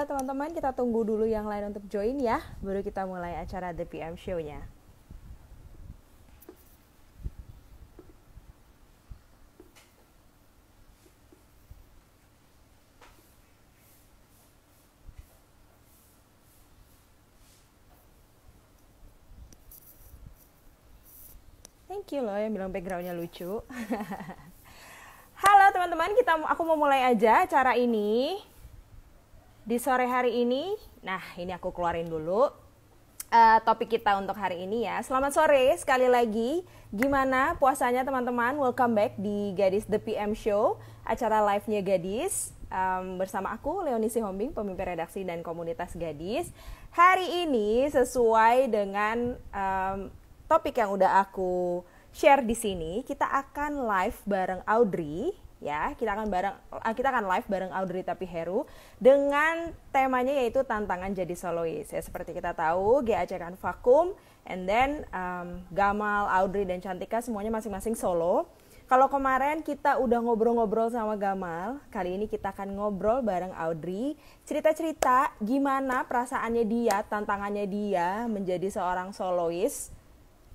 Teman-teman, kita tunggu dulu yang lain untuk join ya. Baru kita mulai acara The PM Show-nya. Thank you loh yang bilang backgroundnya lucu. Halo teman-teman, kita aku mau mulai aja acara ini di sore hari ini. Nah, ini aku keluarin dulu uh, topik kita untuk hari ini ya. Selamat sore sekali lagi. Gimana puasanya teman-teman? Welcome back di Gadis The PM Show, acara live-nya Gadis. Um, bersama aku Leonisi Hombing, pemimpin redaksi dan komunitas Gadis. Hari ini sesuai dengan um, topik yang udah aku share di sini, kita akan live bareng Audrey ya. Kita akan bareng eh, kita akan live bareng Audrey tapi Heru dengan temanya yaitu tantangan jadi solois. Ya seperti kita tahu, GAC kan vakum and then um, Gamal, Audrey dan Cantika semuanya masing-masing solo. Kalau kemarin kita udah ngobrol-ngobrol sama Gamal, kali ini kita akan ngobrol bareng Audrey, cerita-cerita gimana perasaannya dia, tantangannya dia menjadi seorang solois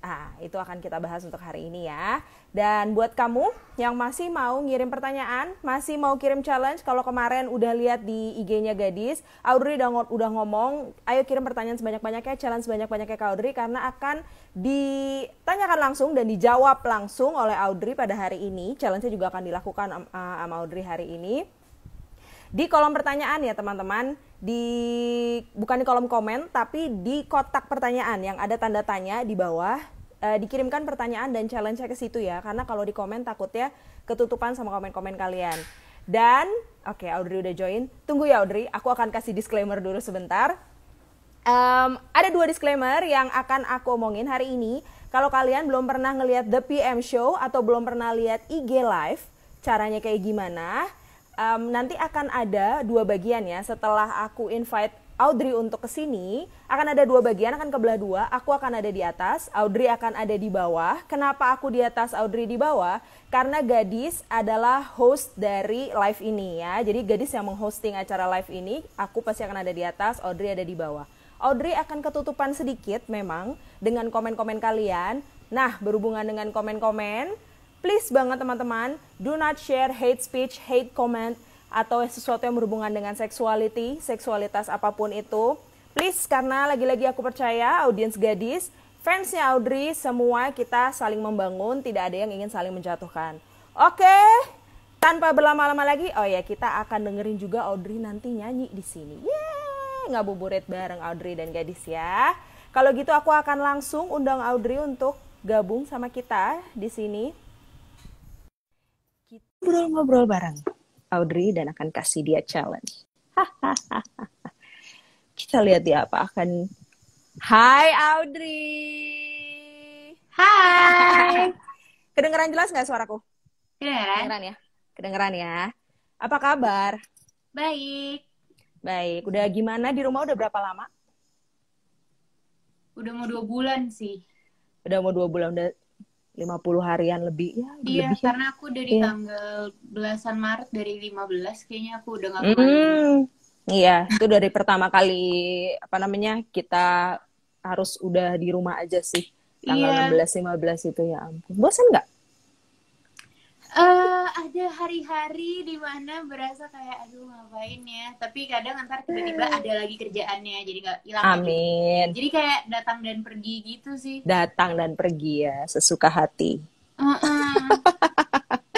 Nah, itu akan kita bahas untuk hari ini ya. Dan buat kamu yang masih mau ngirim pertanyaan, masih mau kirim challenge, kalau kemarin udah lihat di IG-nya Gadis, Audrey udah, udah ngomong, ayo kirim pertanyaan sebanyak-banyaknya, challenge sebanyak-banyaknya ke Audrey, karena akan ditanyakan langsung dan dijawab langsung oleh Audrey pada hari ini. Challenge-nya juga akan dilakukan sama Audrey hari ini. Di kolom pertanyaan ya teman-teman, di bukan di kolom komen, tapi di kotak pertanyaan yang ada tanda tanya di bawah uh, dikirimkan pertanyaan dan challenge ke situ ya. Karena kalau di komen takutnya ketutupan sama komen-komen kalian. Dan oke okay, Audrey udah join. Tunggu ya Audrey. Aku akan kasih disclaimer dulu sebentar. Um, ada dua disclaimer yang akan aku omongin hari ini. Kalau kalian belum pernah ngelihat The PM Show atau belum pernah lihat IG Live caranya kayak gimana? Um, nanti akan ada dua bagian ya setelah aku invite Audrey untuk ke sini akan ada dua bagian akan kebelah dua. Aku akan ada di atas Audrey akan ada di bawah. Kenapa aku di atas Audrey di bawah? Karena Gadis adalah host dari live ini ya. Jadi Gadis yang menghosting acara live ini aku pasti akan ada di atas Audrey ada di bawah. Audrey akan ketutupan sedikit memang dengan komen-komen kalian. Nah berhubungan dengan komen-komen please banget teman-teman do not share hate speech hate comment atau sesuatu yang berhubungan dengan seksuality, seksualitas apa pun itu. Please, karena lagi-lagi aku percaya audiens gadis, fansnya Audrey, semua kita saling membangun, tidak ada yang ingin saling menjatuhkan. Oke, tanpa berlama-lama lagi, oh ya kita akan dengerin juga Audrey nanti nyanyi di sini. Yeay, ngabuburit bareng Audrey dan gadis ya. Kalau gitu aku akan langsung undang Audrey untuk gabung sama kita di sini. Kita ngobrol-ngobrol bareng. Audrey dan akan kasih dia challenge. Kita lihat dia apa akan. Hai Audrey. Hai. Kedengeran jelas nggak suaraku? Kedengeran. Kedengeran ya. Kedengeran ya. Apa kabar? Baik. Baik. Udah gimana di rumah? Udah berapa lama? Udah mau dua bulan sih. Udah mau dua bulan. Udah 50 harian lebih ya iya lebih karena aku dari iya. tanggal belasan Maret dari 15 kayaknya aku udah nggak hmm, iya itu dari pertama kali apa namanya kita harus udah di rumah aja sih tanggal iya. 16 15 itu ya ampun bosan nggak Uh, ada hari-hari di mana berasa kayak aduh ngapain ya? Tapi kadang ntar tiba-tiba ada lagi kerjaannya jadi nggak hilang amin. Jadi kayak datang dan pergi gitu sih. Datang dan pergi ya sesuka hati. Uh -uh.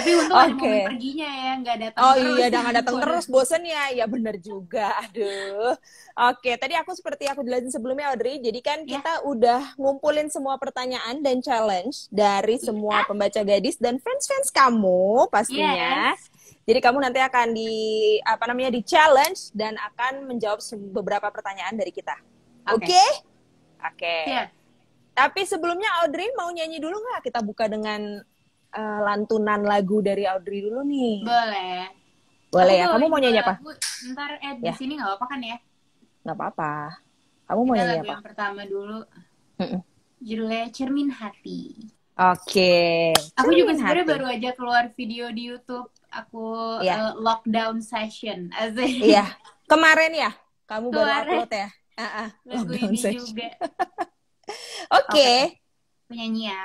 Tapi untung okay. ada momen perginya ya, nggak datang oh, terus. Oh iya, jangan datang terus, bosen ya. Ya bener juga, aduh. Oke, tadi aku seperti aku jelasin sebelumnya Audrey, jadi kan yeah. kita udah ngumpulin semua pertanyaan dan challenge dari iya. semua yeah. pembaca gadis dan fans-fans kamu pastinya. Yes. Jadi kamu nanti akan di apa namanya di challenge dan akan menjawab beberapa pertanyaan dari kita. Oke? Oke. Okay? Okay. Yeah. Tapi sebelumnya Audrey mau nyanyi dulu nggak? Kita buka dengan uh, lantunan lagu dari Audrey dulu nih. Boleh. Boleh ya. Kamu mau nyanyi apa? Ntar eh di ya. sini nggak apa-apa kan ya? Nggak apa-apa. Kamu mau nyanyi apa? Yang pertama dulu. Mm-mm. Judulnya Cermin Hati. Oke. Okay. Aku juga sebenarnya baru aja keluar video di YouTube. Aku yeah. uh, lockdown session. Iya. Kemarin ya? Kamu baru Keluar. upload ya? Ah, lagu lockdown ini session. juga Oke. penyanyi ya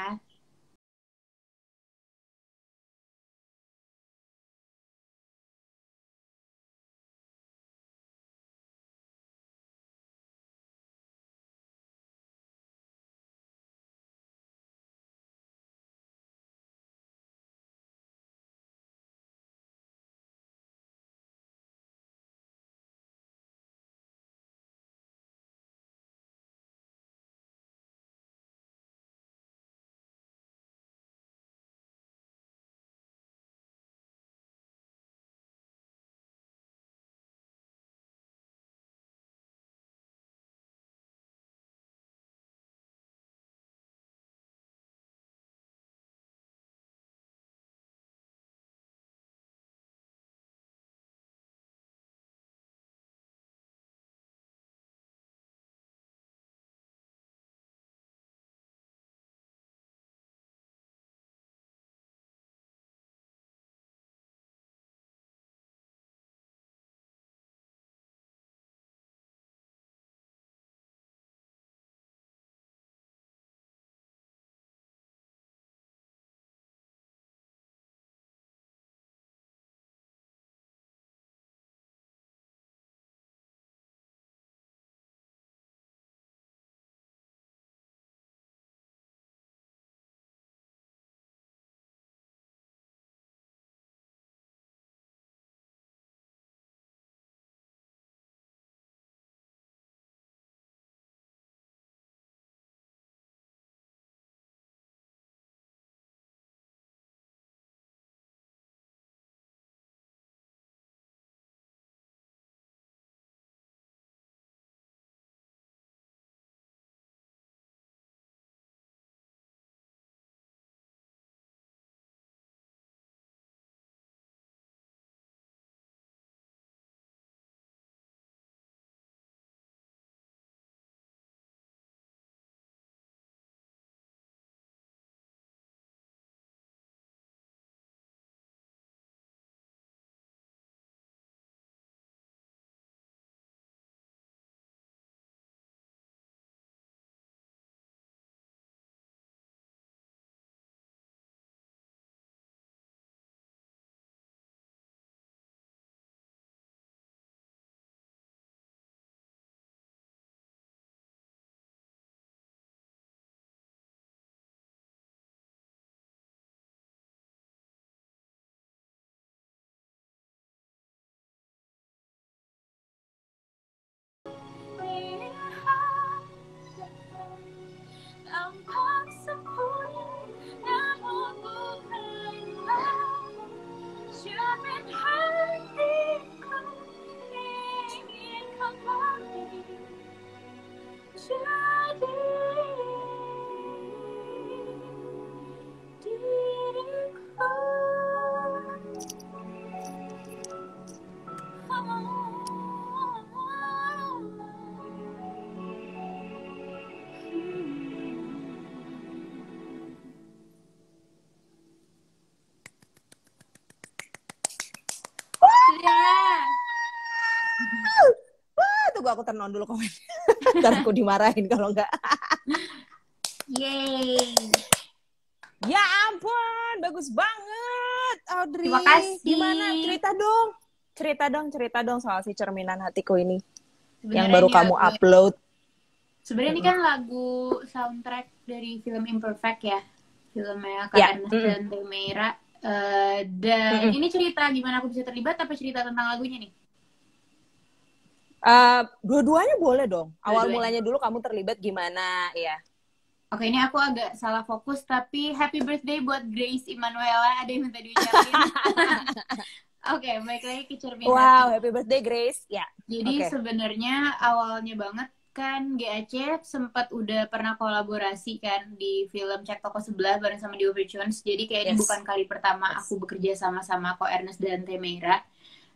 on dulu komen. Ntar aku dimarahin kalau enggak. Yeay. Ya ampun, bagus banget, Audrey. Terima kasih. Gimana? Cerita dong. Cerita dong, cerita dong soal si cerminan hatiku ini yang Sebenarnya baru ini kamu lagu- upload. Sebenarnya ini kan lagu soundtrack dari film Imperfect ya. Filmnya Kak Ya, Ernest mm-mm. dan Temeira. Eh, dan Mm-mm. ini cerita gimana aku bisa terlibat apa cerita tentang lagunya nih? Eh, dua-duanya boleh dong. Awal Dua-duanya. mulanya dulu kamu terlibat gimana? Ya. Oke, ini aku agak salah fokus, tapi happy birthday buat Grace Emanuela. Ada yang minta diucapin. Oke, balik lagi ke cermin Wow, hati. happy birthday Grace. Ya. Jadi oke. sebenarnya awalnya banget kan GAC sempat udah pernah kolaborasi kan di film Cek Toko Sebelah bareng sama Dio Tunes. Jadi kayak ini Yes. bukan kali pertama Yes. aku bekerja sama-sama Ko Ernest dan Temeira.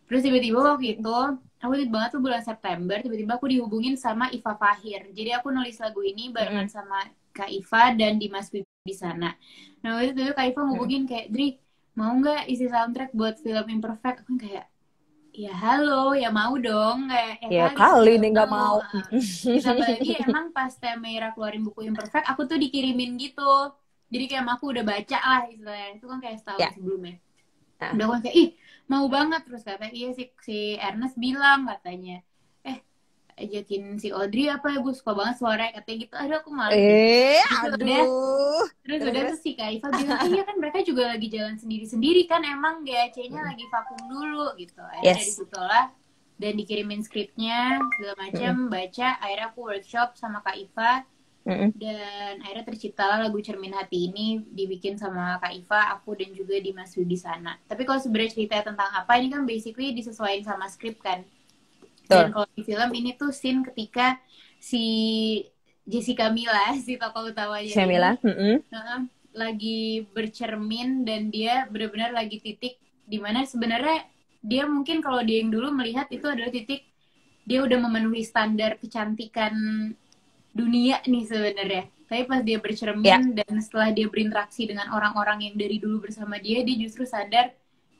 Terus tiba-tiba waktu itu, aku ingat banget tuh bulan September, tiba-tiba aku dihubungin sama Iva Fahir. Jadi aku nulis lagu ini barengan sama Kak Iva dan Dimas Wibi di sana. Nah waktu itu Kak Iva ngubungin kayak, Dri, mau nggak isi soundtrack buat film Imperfect? Aku kayak, ya halo ya mau dong kayak ya kali nih nggak mau, ditambah lagi emang pas Temera keluarin buku Imperfect aku tuh dikirimin gitu jadi kayak aku udah baca lah istilahnya itu kan kayak setahun Ya. sebelumnya Nah. udah aku kayak ih mau banget. Terus kata iya si si Ernest bilang katanya. Eh ajakin si Audrey apa ya? Gue suka banget suaranya katanya gitu. Aduh aku malu. Eh Terus udah, aduh. terus terus, udah terus. terus si Kak Iva bilang iya kan mereka juga lagi jalan sendiri-sendiri kan emang GAC-nya lagi vakum dulu gitu. Akhirnya Yes. dari situlah dan dikirimin skripnya segala macam baca. Akhirnya aku workshop sama Kak Iva Dan akhirnya terciptalah lagu Cermin Hati ini dibikin sama Kak Iva, aku dan juga Dimas di sana. Tapi kalau sebenarnya cerita tentang apa ini kan basically disesuaikan sama skrip kan. Dan kalau di film ini tuh scene ketika si Jessica Mila si tokoh utamanya bilang, mm-mm. Heeh, lagi bercermin dan dia benar-benar lagi titik di mana sebenarnya dia mungkin kalau dia yang dulu melihat itu adalah titik dia udah memenuhi standar kecantikan dunia nih sebenarnya tapi pas dia bercermin Ya. dan setelah dia berinteraksi dengan orang-orang yang dari dulu bersama dia dia justru sadar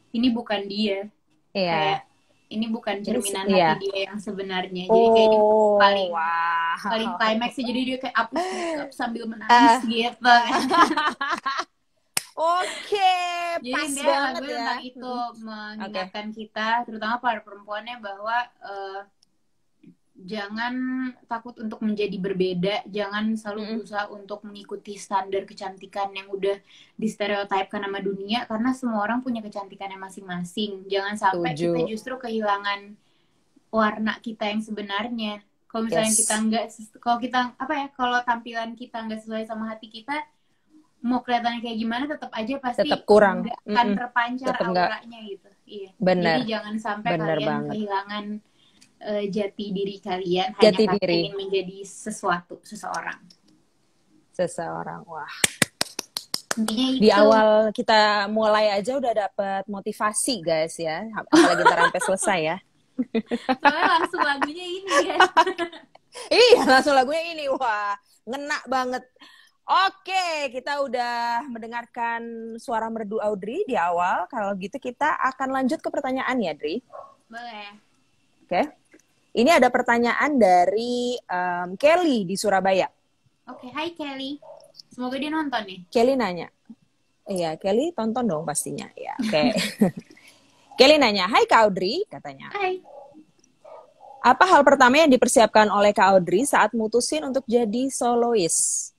ini bukan dia Iya. kayak ini bukan cerminan Iya. hati dia yang sebenarnya jadi kayak ini Oh, paling- wah. paling climax sih jadi dia kayak makeup sambil menangis gitu Oke, Jadi pas dia banget lagu ya. tentang itu mengingatkan kita, terutama para perempuannya bahwa eh, jangan takut untuk menjadi berbeda, jangan selalu Mm-mm. berusaha untuk mengikuti standar kecantikan yang udah distereotipkan sama dunia, karena semua orang punya kecantikannya masing-masing. Jangan sampai Setuju. kita justru kehilangan warna kita yang sebenarnya. Kalau misalnya Yes. kita nggak, kalau kita apa ya, kalau tampilan kita nggak sesuai sama hati kita, mau kelihatannya kayak gimana tetap aja pasti Tetap kurang. akan Mm-mm. terpancar Tetap nggak. auranya gitu. Iya. Benar. Jadi jangan sampai Benar kalian banget. kehilangan eh, jati diri kalian Jati hanya diri. ingin menjadi sesuatu, seseorang. Seseorang, wah. Intinya itu. Di awal kita mulai aja udah dapet motivasi guys ya, apalagi ntar sampai selesai ya. Soalnya langsung lagunya ini kan. Iya, langsung lagunya ini. Wah, ngena banget. Oke, kita udah mendengarkan suara merdu Audrey di awal. Kalau gitu kita akan lanjut ke pertanyaan ya, Dri. Boleh. Oke. Ini ada pertanyaan dari em, Kelly di Surabaya. Oke, hai Kelly. Semoga dia nonton nih. Kelly nanya. Iya, Kelly tonton dong pastinya. Ya, oke. Kelly nanya, "Hai Kak Audrey," katanya. Hai. Apa hal pertama yang dipersiapkan oleh Kak Audrey saat mutusin untuk jadi solois?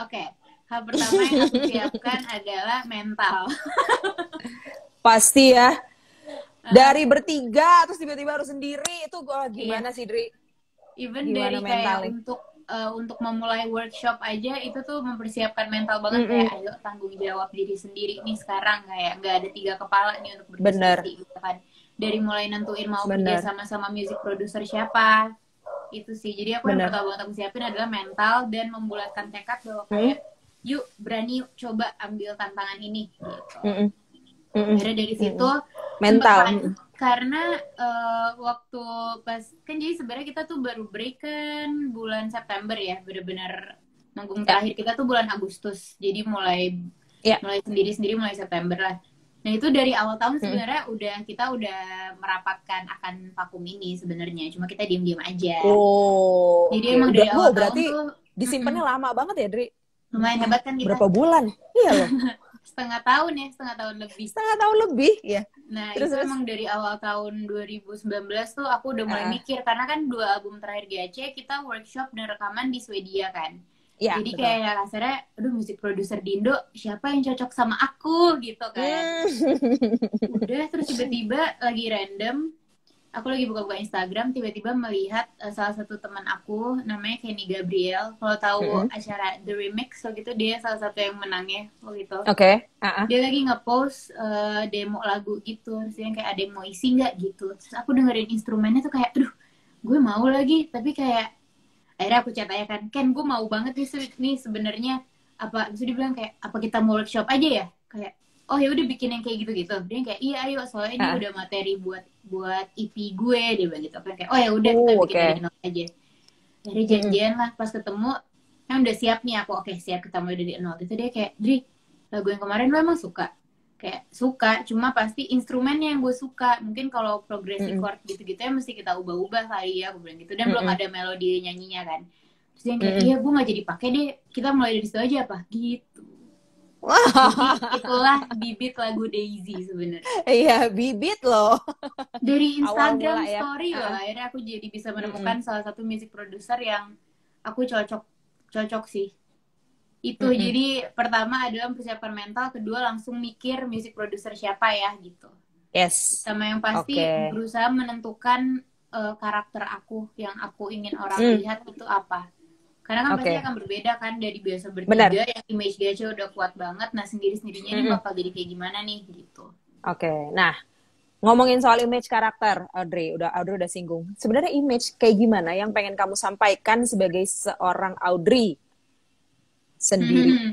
Oke. Hal pertama yang aku siapkan adalah mental. Pasti ya. Dari bertiga terus tiba-tiba harus sendiri itu gua gimana sih Dri? Even Gimana dari kayak mentalnya? untuk eh, untuk memulai workshop aja itu tuh mempersiapkan mental banget Mm-mm. kayak ayo tanggung jawab diri sendiri nih sekarang kayak nggak ada tiga kepala nih untuk berdiskusi gitu kan. Dari mulai nentuin mau Bener. kerja sama-sama music producer siapa itu sih. Jadi aku yang Bener. pertama banget aku siapin adalah mental dan membulatkan tekad bahwa Hmm. kayak yuk berani yuk coba ambil tantangan ini gitu. Mm-mm. Mm-mm. Akhirnya dari situ Mental. Sempet- karena eh, waktu pas kan jadi sebenarnya kita tuh baru break kan bulan September ya bener-bener manggung Ya. terakhir kita tuh bulan Agustus jadi mulai Ya. mulai sendiri-sendiri mulai September lah nah itu dari awal tahun Hmm. sebenarnya udah kita udah merapatkan akan vakum ini sebenarnya cuma kita diem-diem aja Oh. jadi emang Udah- dari awal berarti tahun tuh disimpannya lama banget ya, Dri? lumayan hebat kan kita Berapa bulan? Iya loh. setengah tahun ya setengah tahun lebih Setengah tahun lebih, ya. Nah, Terus, itu terus? emang dari awal tahun 2019 tuh aku udah mulai Ah. mikir karena kan dua album terakhir GAC kita workshop dan rekaman di Swedia kan. Ya, Jadi betul. kayak kasarnya, aduh musik produser di Indo siapa yang cocok sama aku gitu kan. Hmm. Udah terus tiba-tiba lagi random aku lagi buka-buka Instagram tiba-tiba melihat eh, salah satu teman aku namanya Kenny Gabriel. Kalau tahu Mm-mm. acara The Remix waktu itu dia salah satu yang menangnya waktu itu Oke. ah, ah. dia lagi ngepost eh, demo lagu gitu terus yang kayak ada yang mau isi nggak gitu terus aku dengerin instrumennya tuh kayak aduh gue mau lagi tapi kayak akhirnya aku chat aja kan Ken gue mau banget nih nih sebenarnya apa terus dia bilang kayak apa kita mau workshop aja ya kayak oh ya udah bikin yang kayak gitu gitu dia kayak iya ayo soalnya ini Ah. udah materi buat buat EP gue dia bilang gitu. Kayak oh ya udah kita Oh, bikin oke. dari nol aja. Dari janjian lah pas ketemu kan udah siap nih aku oke siap kita mulai dari nol. Itu dia kayak Dri lagu yang kemarin lo emang suka? Kayak suka cuma pasti instrumennya yang gue suka. Mungkin kalau progressive Mm-mm. chord gitu-gitu ya mesti kita ubah-ubah kali ya gue bilang gitu. Dan belum ada melodi nyanyinya kan. Terus dia kayak iya gue nggak jadi pakai deh. Kita mulai dari situ aja apa? Gitu Itulah bibit lagu Daisy sebenarnya iya bibit loh. dari Instagram mula ya. story loh Ah. akhirnya aku jadi bisa menemukan salah satu music producer yang aku cocok cocok sih itu Mm-mm. jadi pertama adalah persiapan mental kedua langsung mikir music producer siapa ya gitu Yes. sama yang pasti Oke. berusaha menentukan eh, karakter aku yang aku ingin orang Hmm. lihat itu apa karena kan pasti Oke. akan berbeda kan dari biasa bertiga Benar. yang image gacha udah kuat banget nah sendiri sendirinya ini Mm-mm. bakal jadi kayak gimana nih gitu Oke, nah ngomongin soal image karakter, Audrey, udah Audrey udah singgung. Sebenarnya image kayak gimana yang pengen kamu sampaikan sebagai seorang Audrey sendiri? Mhm.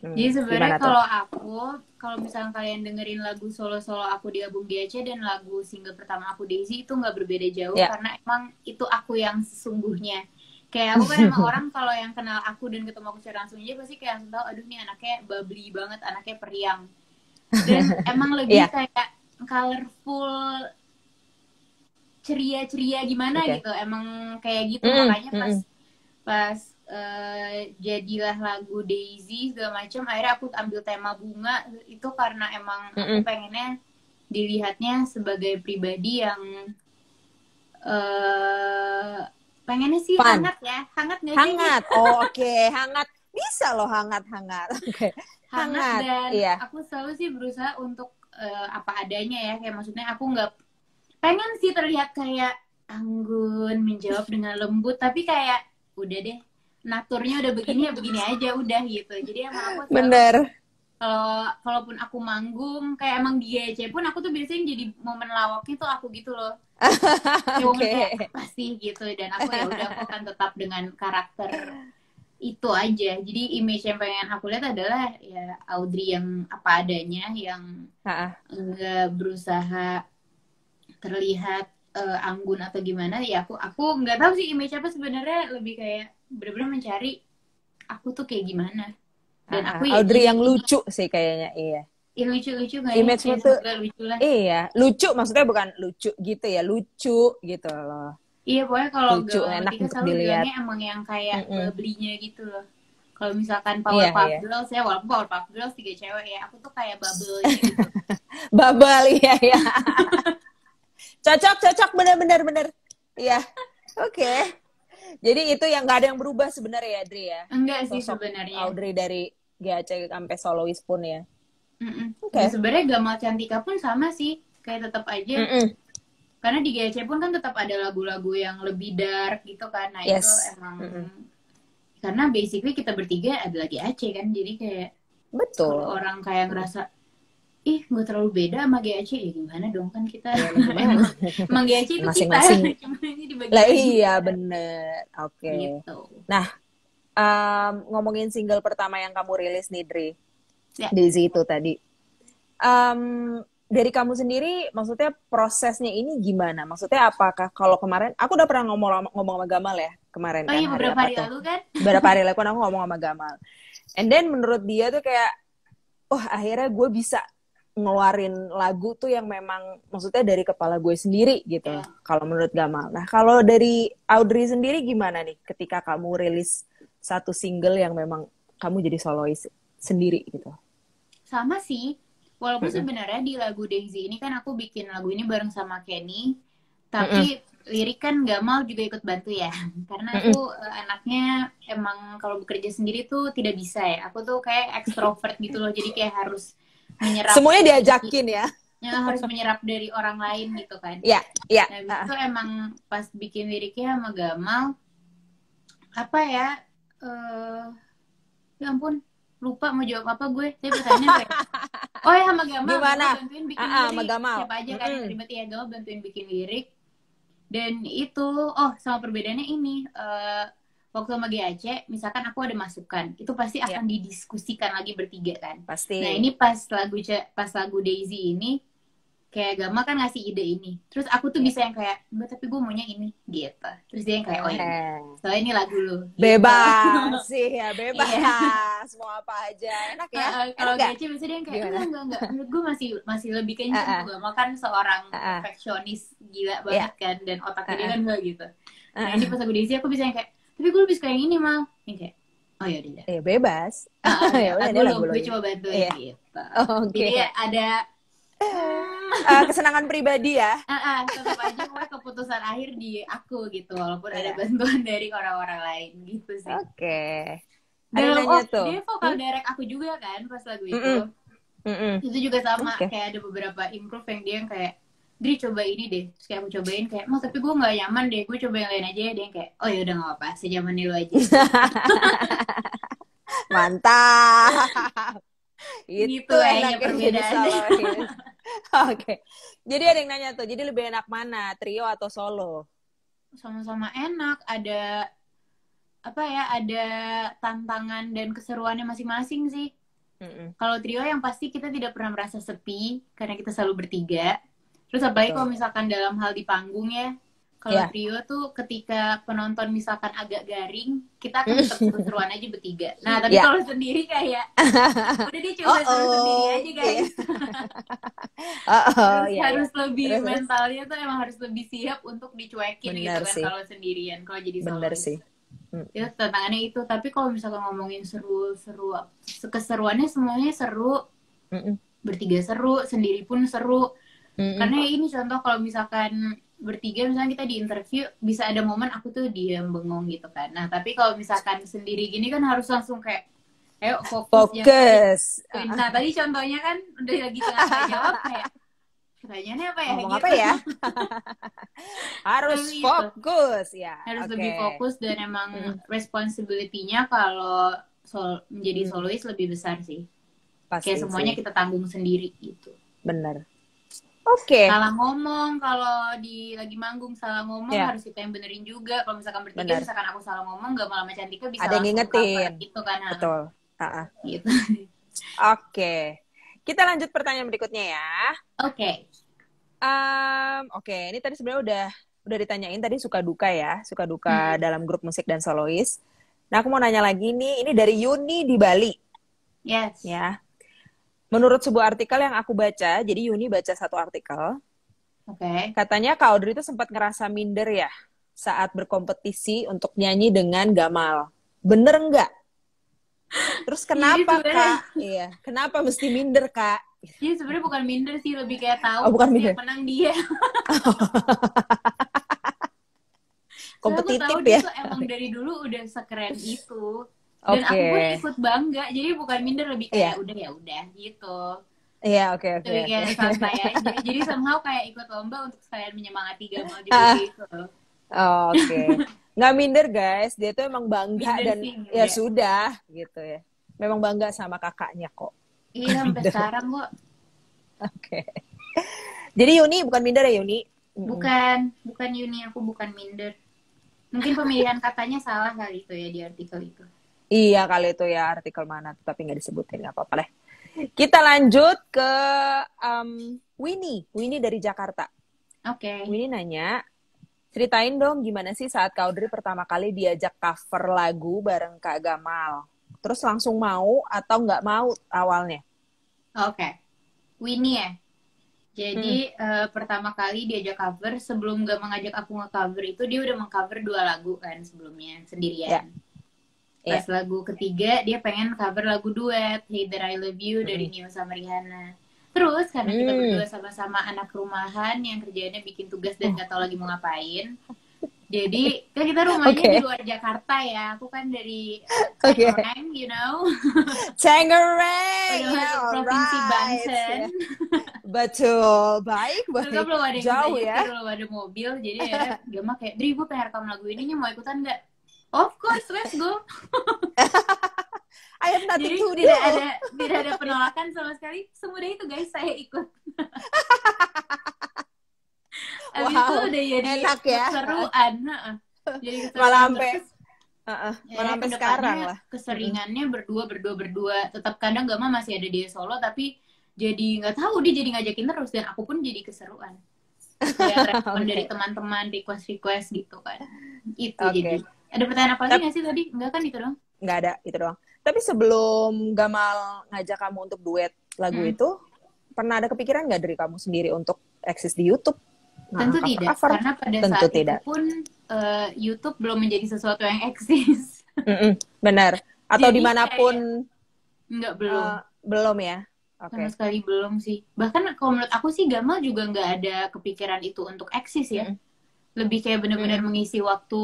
Hmm, Jadi sebenarnya kalau aku, kalau misalnya kalian dengerin lagu solo-solo aku di album DAC dan lagu single pertama aku Daisy itu nggak berbeda jauh Ya. karena emang itu aku yang sesungguhnya. Kayak aku kan emang orang kalau yang kenal aku dan ketemu aku secara langsung aja pasti kayak langsung tahu, aduh nih anaknya bubbly banget, anaknya periang. Dan emang lebih Iya. kayak colorful, ceria-ceria gimana Oke. gitu. Emang kayak gitu Mm-mm, makanya pas mm-mm. pas eh, jadilah lagu Daisy segala macam akhirnya aku ambil tema bunga itu karena emang aku Mm-mm. pengennya dilihatnya sebagai pribadi yang eh pengennya sih Fun. hangat ya hangat nggak sih Hangat. Oh, oke, hangat. Bisa loh hangat-hangat. Oke. hangat, Hangat, dan iya. aku selalu sih berusaha untuk eh, apa adanya ya kayak maksudnya aku nggak pengen sih terlihat kayak anggun menjawab dengan lembut tapi kayak udah deh naturnya udah begini ya begini aja udah gitu jadi emang aku selalu Bener. Kalau kalaupun aku manggung kayak emang di GC pun aku tuh biasanya jadi momen lawaknya tuh aku gitu loh. Oke. kayak pasti gitu. Dan aku ya udah aku akan tetap dengan karakter itu aja. Jadi image yang pengen aku lihat adalah ya Audrey yang apa adanya yang Ha-ha. enggak berusaha terlihat eh, anggun atau gimana ya aku aku nggak tahu sih image apa sebenarnya. Lebih kayak bener-bener mencari aku tuh kayak gimana dan Ha-ha. aku ya Audrey yang lucu sih kayaknya, iya. Ya lucu-lucu nggak Image ya? tuh- Semoga lucu lah. Iya, lucu maksudnya bukan lucu gitu ya, lucu gitu loh. Iya pokoknya kalau Lucu, gaul enak untuk selalu dilihat. emang yang kayak Mm-mm. belinya gitu loh. Kalau misalkan Powerpuff Iya, iya. Girls ya, walaupun Powerpuff Girls tiga cewek ya, aku tuh kayak bubble gitu. Babal iya ya. cocok cocok bener bener bener. Iya. Oke. Jadi itu yang nggak ada yang berubah sebenarnya ya, Adri ya. Enggak sih sebenarnya. Audrey dari GAC sampai solois pun ya. Mm-mm. Oke. Dan sebenarnya Gamal Cantika pun sama sih, kayak tetap aja. Mm-mm. Karena di GC pun kan tetap ada lagu-lagu yang lebih dark gitu kan. Nah Yes. itu emang Mm-mm. karena basically kita bertiga ada lagi Aceh kan, jadi kayak Betul. kalau orang kayak ngerasa ih gue terlalu beda sama GAC ya gimana dong kan kita Ya, gimana? emang GAC itu Masing-masing. kita cuma ini dibagi Lah iya bener. Oke. gitu Um, ngomongin single pertama yang kamu rilis nih, Dri. Ya. Daisy itu tadi. Um, dari kamu sendiri, maksudnya prosesnya ini gimana? Maksudnya apakah kalau kemarin, aku udah pernah ngomong ngomong sama Gamal ya kemarin oh kan iya beberapa apa hari lalu kan beberapa hari lalu kan aku ngomong sama Gamal. And then menurut dia tuh kayak, wah akhirnya gue bisa ngeluarin lagu tuh yang memang maksudnya dari kepala gue sendiri gitu. Iya. Kalau menurut Gamal. Nah kalau dari Audrey sendiri gimana nih ketika kamu rilis satu single yang memang kamu jadi solois sendiri gitu? sama sih. Walaupun sebenarnya di lagu Daisy ini kan aku bikin lagu ini bareng sama Kenny. Tapi lirik kan Gamal juga ikut bantu ya. Karena aku eh, anaknya emang kalau bekerja sendiri tuh tidak bisa ya. Aku tuh kayak ekstrovert gitu loh. Jadi kayak harus menyerap Semuanya diajakin ya? ya, harus menyerap dari orang lain gitu kan. Iya, iya. Nah, itu emang pas bikin liriknya sama Gamal apa ya eh ya ampun lupa mau jawab apa gue saya bertanya kayak oh ya sama Gamal Gimana? Bantuin bikin sama lirik Gamal. siapa aja kan Mm-mm. terlibat ya Gamal bantuin bikin lirik dan itu oh sama perbedaannya ini eh waktu sama GAC misalkan aku ada masukan itu pasti Ya. akan didiskusikan lagi bertiga kan Pasti. Nah ini pas lagu pas lagu Daisy ini kayak Gama kan ngasih ide ini. Terus aku tuh bisa yang kayak enggak tapi gue maunya ini gitu. Terus dia yang kayak oh ya soalnya ini lagu lu gitu. bebas sih ya bebas. Mau apa aja. Enak ya? Uh, kalau? Gece biasanya dia yang kayak enggak enggak enggak. Menurut gue masih masih lebih kenceng Uh, uh. uh, Gama kan seorang Uh, uh. perfeksionis gila banget kan dan otaknya Uh, uh. kan gitu. Uh, nah ini pas aku diisi aku bisa yang kayak tapi gue lebih suka yang ini mal yang kayak oh ya udah ya bebas. Ah, Ya udah, lagu ini lu, lagu lu gue coba bantuin Iya. gitu. Oke. Jadi ada Eh, kesenangan pribadi ya. Ah, ah, tetap aja gue keputusan akhir di aku gitu walaupun ada Iya. bantuan dari orang-orang lain gitu sih. Oke. Ada Dan, oh, tuh? dia vokal direct aku juga kan pas lagu itu. Mm-mm. Mm-mm. itu juga sama Oke. kayak ada beberapa improve yang dia yang kayak Dri coba ini deh. Terus kayak aku cobain kayak mau tapi gue nggak nyaman deh gue coba yang lain aja ya. Dia yang kayak oh ya udah nggak apa-apa sejaman lu aja. Mantap. Itu Gitu enaknya jadi oke. Jadi ada yang nanya tuh jadi lebih enak mana trio atau solo? Sama-sama enak ada apa ya ada tantangan dan keseruannya masing-masing sih. Mm-mm. kalau trio yang pasti kita tidak pernah merasa sepi karena kita selalu bertiga. Terus apalagi kalau misalkan dalam hal di panggung ya kalau Iya. trio tuh ketika penonton misalkan agak garing kita akan tetap seru-seruan aja bertiga nah tapi Iya. kalau sendiri kayak udah dia coba seru sendiri aja guys Oh, oh, harus, iya, iya. harus lebih Terus, mentalnya tuh emang harus lebih siap untuk dicuekin Bener gitu kan sih. kalau sendirian kalau jadi bener solois. sih ya tantangannya itu tapi kalau misalkan ngomongin seru seru keseruannya semuanya seru Mm-mm. bertiga seru sendiri pun seru Mm-mm. karena ini contoh kalau misalkan bertiga misalnya kita di interview bisa ada momen aku tuh diam bengong gitu kan nah tapi kalau misalkan sendiri gini kan harus langsung kayak ayo fokus, fokus tadi- nah tadi contohnya kan udah lagi tengah jawab kayak pertanyaannya apa ya ngomong gitu. apa ya harus Tapi itu. fokus ya harus oke. lebih fokus dan emang Mm. responsibility-nya kalau sol menjadi Mm. solois lebih besar sih pasti kayak semuanya sih. kita tanggung sendiri gitu bener oke. Salah ngomong kalau di lagi manggung salah ngomong Ya. harus kita yang benerin juga. Kalau misalkan bertiga Bener. misalkan aku salah ngomong gak malah cantika bisa Ada yang ngingetin. gitu kan betul. Ah, ah. gitu. Oke. Kita lanjut pertanyaan berikutnya ya. Oke. Em, oke ini tadi sebenarnya udah udah ditanyain tadi suka duka ya suka duka Hmm. dalam grup musik dan solois. Nah aku mau nanya lagi nih ini dari Yuni di Bali. Yes. Ya menurut sebuah artikel yang aku baca jadi Yuni baca satu artikel oke Katanya Kak Audrey itu sempat ngerasa minder ya saat berkompetisi untuk nyanyi dengan Gamal. Bener nggak? Terus kenapa sebenarnya. Kak? Iya, kenapa mesti minder Kak? jadi sebenarnya bukan minder sih lebih kayak tahu Oh, bukan minder. yang menang dia Kompetitif ya? dia emang dari dulu udah sekeren itu dan aku Oke. pun ikut bangga jadi bukan minder lebih kayak udah ya udah gitu Iya, oke oke. lebih oke. kayak santai aja jadi somehow kayak ikut lomba untuk sekalian menyemangati Gamal Ah. juga gitu Oh, Oke. Nggak minder guys, dia tuh emang bangga Minder dan sih, minder. ya sudah gitu ya. Memang bangga sama kakaknya kok. iya sampai sekarang kok Oke. Jadi Yuni bukan minder ya Yuni? Bukan bukan Yuni aku bukan minder mungkin pemilihan katanya salah kali itu ya di artikel itu Iya kali itu ya artikel mana, tapi nggak disebutin nggak apa-apa deh. Kita lanjut ke um, Winnie, Winnie dari Jakarta. oke Winnie nanya, ceritain dong gimana sih saat Kak Audrey pertama kali diajak cover lagu bareng Kak Gamal. Terus langsung mau atau nggak mau awalnya? Oke. Winnie ya. Jadi Hmm. eh, pertama kali diajak cover sebelum gak mengajak aku nge-cover itu dia udah meng-cover dua lagu kan sebelumnya sendirian. Ya. Pas lagu ketiga dia pengen cover lagu duet Hey That I Love You dari Nio sama Rihanna. Terus karena kita Hmm. berdua sama-sama anak rumahan yang kerjanya bikin tugas dan gak tahu lagi mau ngapain. Jadi kan kita rumahnya Oke. di luar Jakarta ya. Aku kan dari Oke. Tangerang, you know. Tangerang, Udah masuk provinsi alright. Banten. Betul, baik, Terus baik. belum ada yang Jauh ya. belum ada mobil, jadi ya Gama kayak, Dri, gue pengen rekam lagu ini, mau ikutan nggak? Of course, let's go. I have nothing Jadi to do. tidak ada tidak ada penolakan sama sekali. Semudah itu guys, saya ikut. Abis Wow, itu udah jadi enak ya. keseruan. Jadi keseruan. Malah sampai Terus, Uh-uh, ya, malah sampai ke depannya sekarang lah. Keseringannya berdua, berdua, berdua. Tetap kadang Gama masih ada dia solo, tapi jadi nggak tahu dia jadi ngajakin terus dan aku pun jadi keseruan respon Oke. dari teman-teman request request gitu kan itu Oke. jadi ada pertanyaan apa lagi nggak sih tadi? Nggak kan itu dong nggak ada itu doang. Tapi sebelum Gamal ngajak kamu untuk duet lagu Hmm. itu pernah ada kepikiran nggak dari kamu sendiri untuk eksis di YouTube? Nah, tentu cover- tidak cover? karena pada Tentu saat tidak. itu pun eh, YouTube belum menjadi sesuatu yang eksis. Mm-mm, benar. Atau Jadi di mana pun nggak belum eh, belum. ya? Oke. Sama sekali belum sih. Bahkan kalau menurut aku sih Gamal juga nggak ada kepikiran itu untuk eksis ya. Mm. Lebih kayak bener-bener mengisi waktu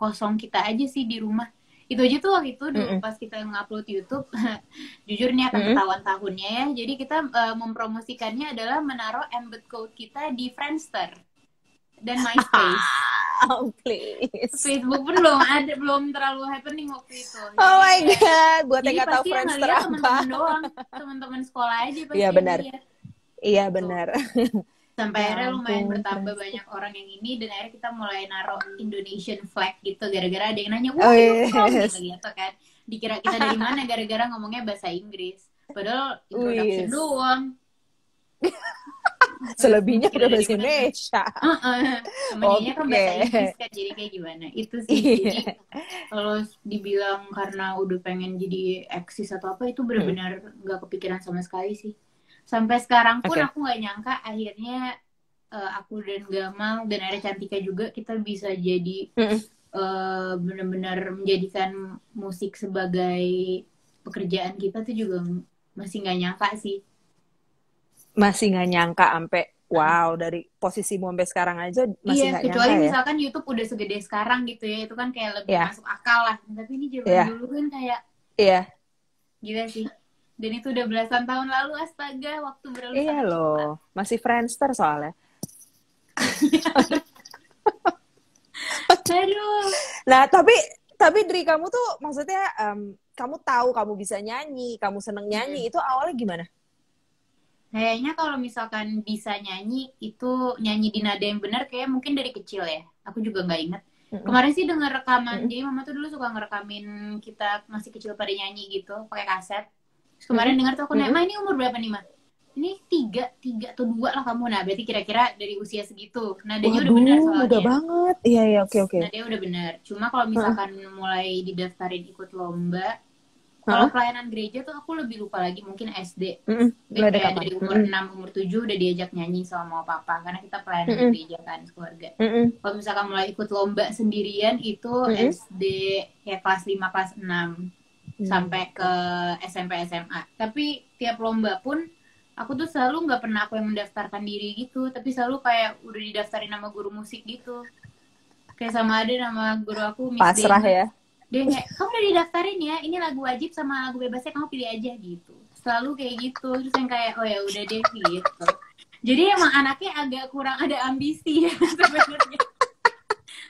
kosong kita aja sih di rumah. Itu aja tuh waktu itu dulu Mm-mm. pas kita ngupload YouTube. Jujur ini akan Mm-mm. ketahuan tahunnya ya. Jadi kita eh, mempromosikannya adalah menaruh embed code kita di Friendster dan MySpace. Oh please. Facebook pun belum ada belum terlalu happening waktu itu. Oh my Jadi, god buat yang nggak tahu Friendster apa. teman-teman doang. Teman-teman sekolah aja pasti Iya, yang benar. iya benar sampai Ya akhirnya lumayan bertambah banyak orang yang ini dan akhirnya kita mulai naruh Indonesian flag gitu gara-gara ada yang nanya Oh, wah from?" yes. gitu, gitu kan dikira kita dari mana gara-gara ngomongnya bahasa Inggris padahal introduction Wis. doang selebihnya udah bahasa? Indonesia temennya kan bahasa. Inggris kan jadi kayak gimana itu sih Iya. jadi kalau dibilang karena udah pengen jadi eksis atau apa itu benar-benar nggak kepikiran sama sekali sih sampai sekarang pun Oke. aku nggak nyangka akhirnya eh, aku dan Gamal dan ada Cantika juga kita bisa jadi Mm-mm. eh, benar-benar menjadikan musik sebagai pekerjaan kita tuh juga masih nggak nyangka sih masih nggak nyangka sampai wow dari posisimu sampai sekarang aja masih iya, nggak kecuali nyangka ya misalkan YouTube udah segede sekarang gitu ya, itu kan kayak lebih Iya. masuk akal lah. Tapi ini zaman Iya. dulu kan kayak iya gila sih. Dan itu udah belasan tahun lalu, astaga, waktu berlalu iya loh masih Friendster soalnya. Aduh. nah tapi tapi dari kamu tuh maksudnya em, kamu tahu kamu bisa nyanyi kamu seneng nyanyi itu awalnya gimana Kayaknya kalau misalkan bisa nyanyi, itu nyanyi di nada yang benar kayak mungkin dari kecil ya. Aku juga nggak inget. Mm-mm. Kemarin sih denger rekaman, Mm-mm. jadi mama tuh dulu suka ngerekamin kita masih kecil pada nyanyi gitu, pakai kaset. Terus kemarin denger tuh aku nanya, Ma ini umur berapa nih, Ma? Ini tiga, tiga atau dua lah kamu. Nah, berarti kira-kira dari usia segitu. Nadanya udah benar soalnya. mudah banget iya iya oke oke Nadanya udah benar. Cuma kalau misalkan mulai didaftarin ikut lomba, kalau pelayanan gereja tuh aku lebih lupa lagi, mungkin SD. Jadi Mulai dari kayak kapan? dari umur 6, umur 7 udah diajak nyanyi sama mama papa. Karena kita pelayanan Mm-mm. gereja kan, keluarga. Mm-mm. Kalau misalkan mulai ikut lomba sendirian itu Mm-mm. SD ya kelas 5, kelas 6 Hmm. sampai ke SMP, SMA. Tapi tiap lomba pun aku tuh selalu nggak pernah aku yang mendaftarkan diri gitu, tapi selalu kayak udah didaftarin nama guru musik gitu. Kayak sama ada nama guru aku Miss pasrah Dena. ya Dia kayak, kamu udah didaftarin ya, ini lagu wajib sama lagu bebasnya kamu pilih aja gitu. Selalu kayak gitu, terus yang kayak, oh ya udah deh gitu. Jadi emang anaknya agak kurang ada ambisi ya sebenarnya.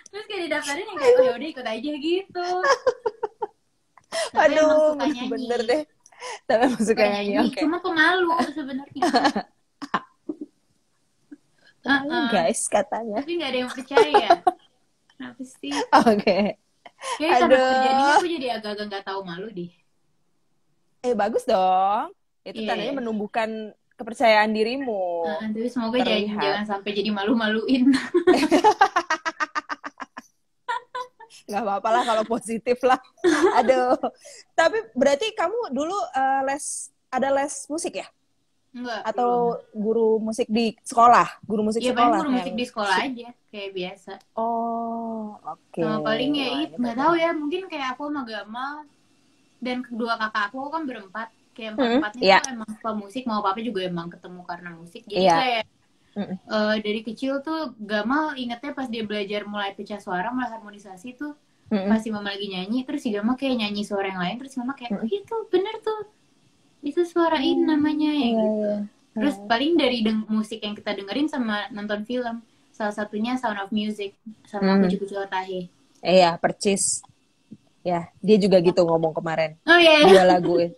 Terus kayak didaftarin yang kayak, oh ya udah ikut aja gitu. Aduh bener deh tapi emang suka nyanyi oke cuma pemalu sebenarnya. Malu, Uh-uh. guys katanya Tapi nggak ada yang percaya. Kenapa sih? oke Kayaknya karena Aduh. terjadinya aku jadi agak-agak nggak tahu malu deh. eh bagus dong itu Iya. tandanya menumbuhkan kepercayaan dirimu Nah, tapi semoga jangan, jangan sampai jadi malu-maluin. nggak apa-apa lah kalau positif lah aduh tapi berarti kamu dulu eh, les ada les musik ya Enggak. atau guru musik di sekolah guru musik Iya sekolah paling guru musik yang- di sekolah aja kayak biasa. oh oke Sama paling ya itu ini nggak bagus. tahu ya mungkin kayak aku sama Gamal dan kedua kakak aku kan berempat kayak empat empatnya iya. tuh emang suka musik mau papa juga emang ketemu karena musik jadi Iya. kayak Mm-mm. eh, dari kecil tuh Gamal ingetnya pas dia belajar mulai pecah suara mulai harmonisasi tuh Mm-mm. pas si mama lagi nyanyi terus si Gamal kayak nyanyi suara yang lain terus mama kayak oh itu bener tuh itu suara ini namanya ya Iya, gitu iya. Terus paling dari deng- musik yang kita dengerin sama nonton film. Salah satunya Sound of Music sama Hmm. Kucu Kucu Otahe. iya percis ya dia juga gitu ngomong kemarin Oh iya. dua lagu itu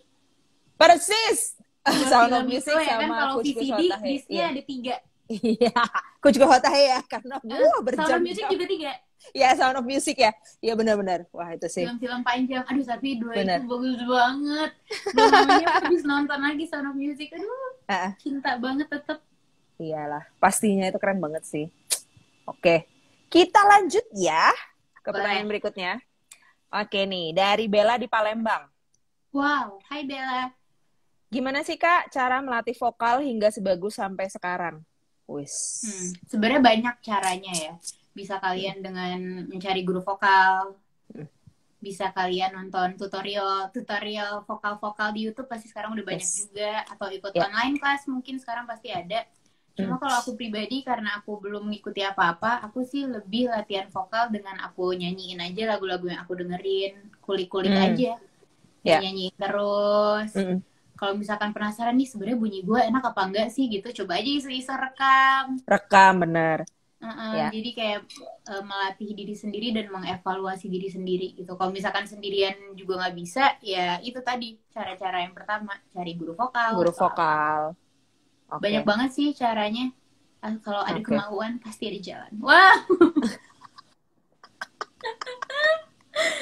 persis Sound of Music itu ya kan sama kalau Kuch Kuch VCD disnya Iya. ada tiga. Iya, aku juga hotahe ya karena gua Sound of berjam Music juga tiga. Ya, Sound of Music ya. Iya benar-benar. Wah, itu sih. Film-film panjang. Aduh tapi dua Bener. itu bagus banget. Namanya habis nonton lagi Sound of Music. Aduh. Ah. cinta banget tetap. Iyalah, pastinya itu keren banget sih. Oke, kita lanjut ya ke Boleh. pertanyaan berikutnya. Oke nih, dari Bella di Palembang. Wow, hai Bella. Gimana sih Kak cara melatih vokal hingga sebagus sampai sekarang? Wis. Hmm, sebenarnya banyak caranya ya. Bisa kalian dengan mencari guru vokal. Hmm. Bisa kalian nonton tutorial tutorial vokal-vokal di YouTube pasti sekarang udah banyak Yes. juga atau ikut Ya. online kelas mungkin sekarang pasti ada. Cuma kalau aku pribadi karena aku belum mengikuti apa-apa, aku sih lebih latihan vokal dengan aku nyanyiin aja lagu-lagu yang aku dengerin, kulik-kulik Hmm. aja. Ya. Nyanyiin terus. Mm-mm. Kalau misalkan penasaran nih sebenarnya bunyi gue enak apa enggak sih gitu, coba aja iseng-iseng rekam. Rekam bener. Heeh, Ya. Jadi kayak eh, melatih diri sendiri dan mengevaluasi diri sendiri gitu. Kalau misalkan sendirian juga nggak bisa, ya itu tadi cara-cara yang pertama cari guru vokal. Guru vokal. Oke. Banyak banget sih caranya. Ah, Kalau ada Oke. kemauan pasti ada jalan. Wah,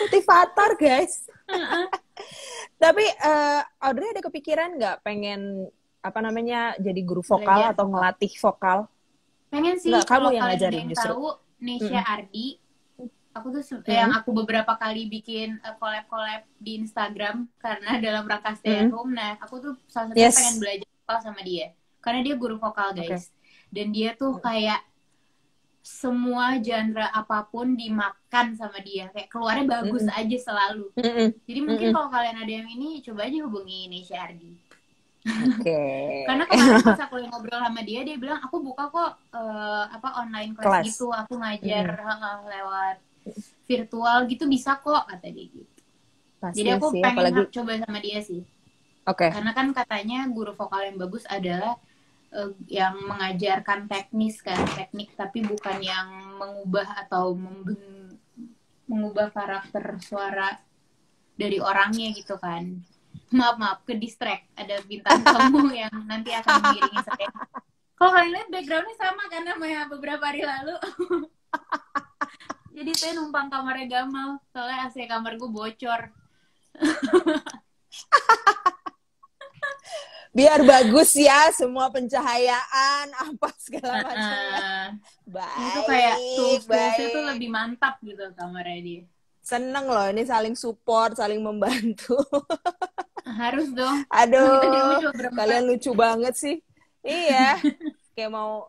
Motivator guys. Tapi eh, Audrey ada kepikiran nggak pengen apa namanya jadi guru vokal Belajar atau ngelatih vokal? pengen sih Nggak, kamu yang ngajarin yang justru. tahu Nesha Ardi. Aku tuh Mm. yang aku beberapa kali bikin eh, collab-collab di Instagram karena dalam rangka stay at Mm. home. Nah, aku tuh salah satunya Yes. pengen belajar vokal sama dia. Karena dia guru vokal, guys. Dan dia tuh kayak semua genre apa pun dimakan sama dia. Kayak keluarnya bagus aja selalu. Mm-mm. Jadi mungkin Mm-mm. kalau kalian ada yang ini, coba aja hubungi Nesha Ardi. Oke. Karena kemarin pas aku ngobrol sama dia, dia bilang aku buka kok eh, apa online kelas Kelas. gitu, aku ngajar eh, lewat virtual gitu bisa kok kata dia gitu. Pasti Jadi aku sih, pengen apalagi coba sama dia sih. oke. Karena kan katanya guru vokal yang bagus adalah eh, yang mengajarkan teknis kan, teknik tapi bukan yang mengubah atau memben- mengubah karakter suara dari orangnya gitu kan. Maaf maaf ke distract ada bintang tamu yang nanti akan mengiringi saya. Kalau kalian lihat backgroundnya sama kan yang beberapa hari lalu. Jadi saya numpang kamarnya Gamal, soalnya AC kamar gue bocor. Biar bagus ya semua pencahayaan apa segala macam. Heeh. Baik. itu kayak baik. tuh lebih mantap gitu kamarnya dia. Seneng loh ini saling support, saling membantu. Harus dong. Aduh. Kalian lucu banget sih. Iya. Kayak mau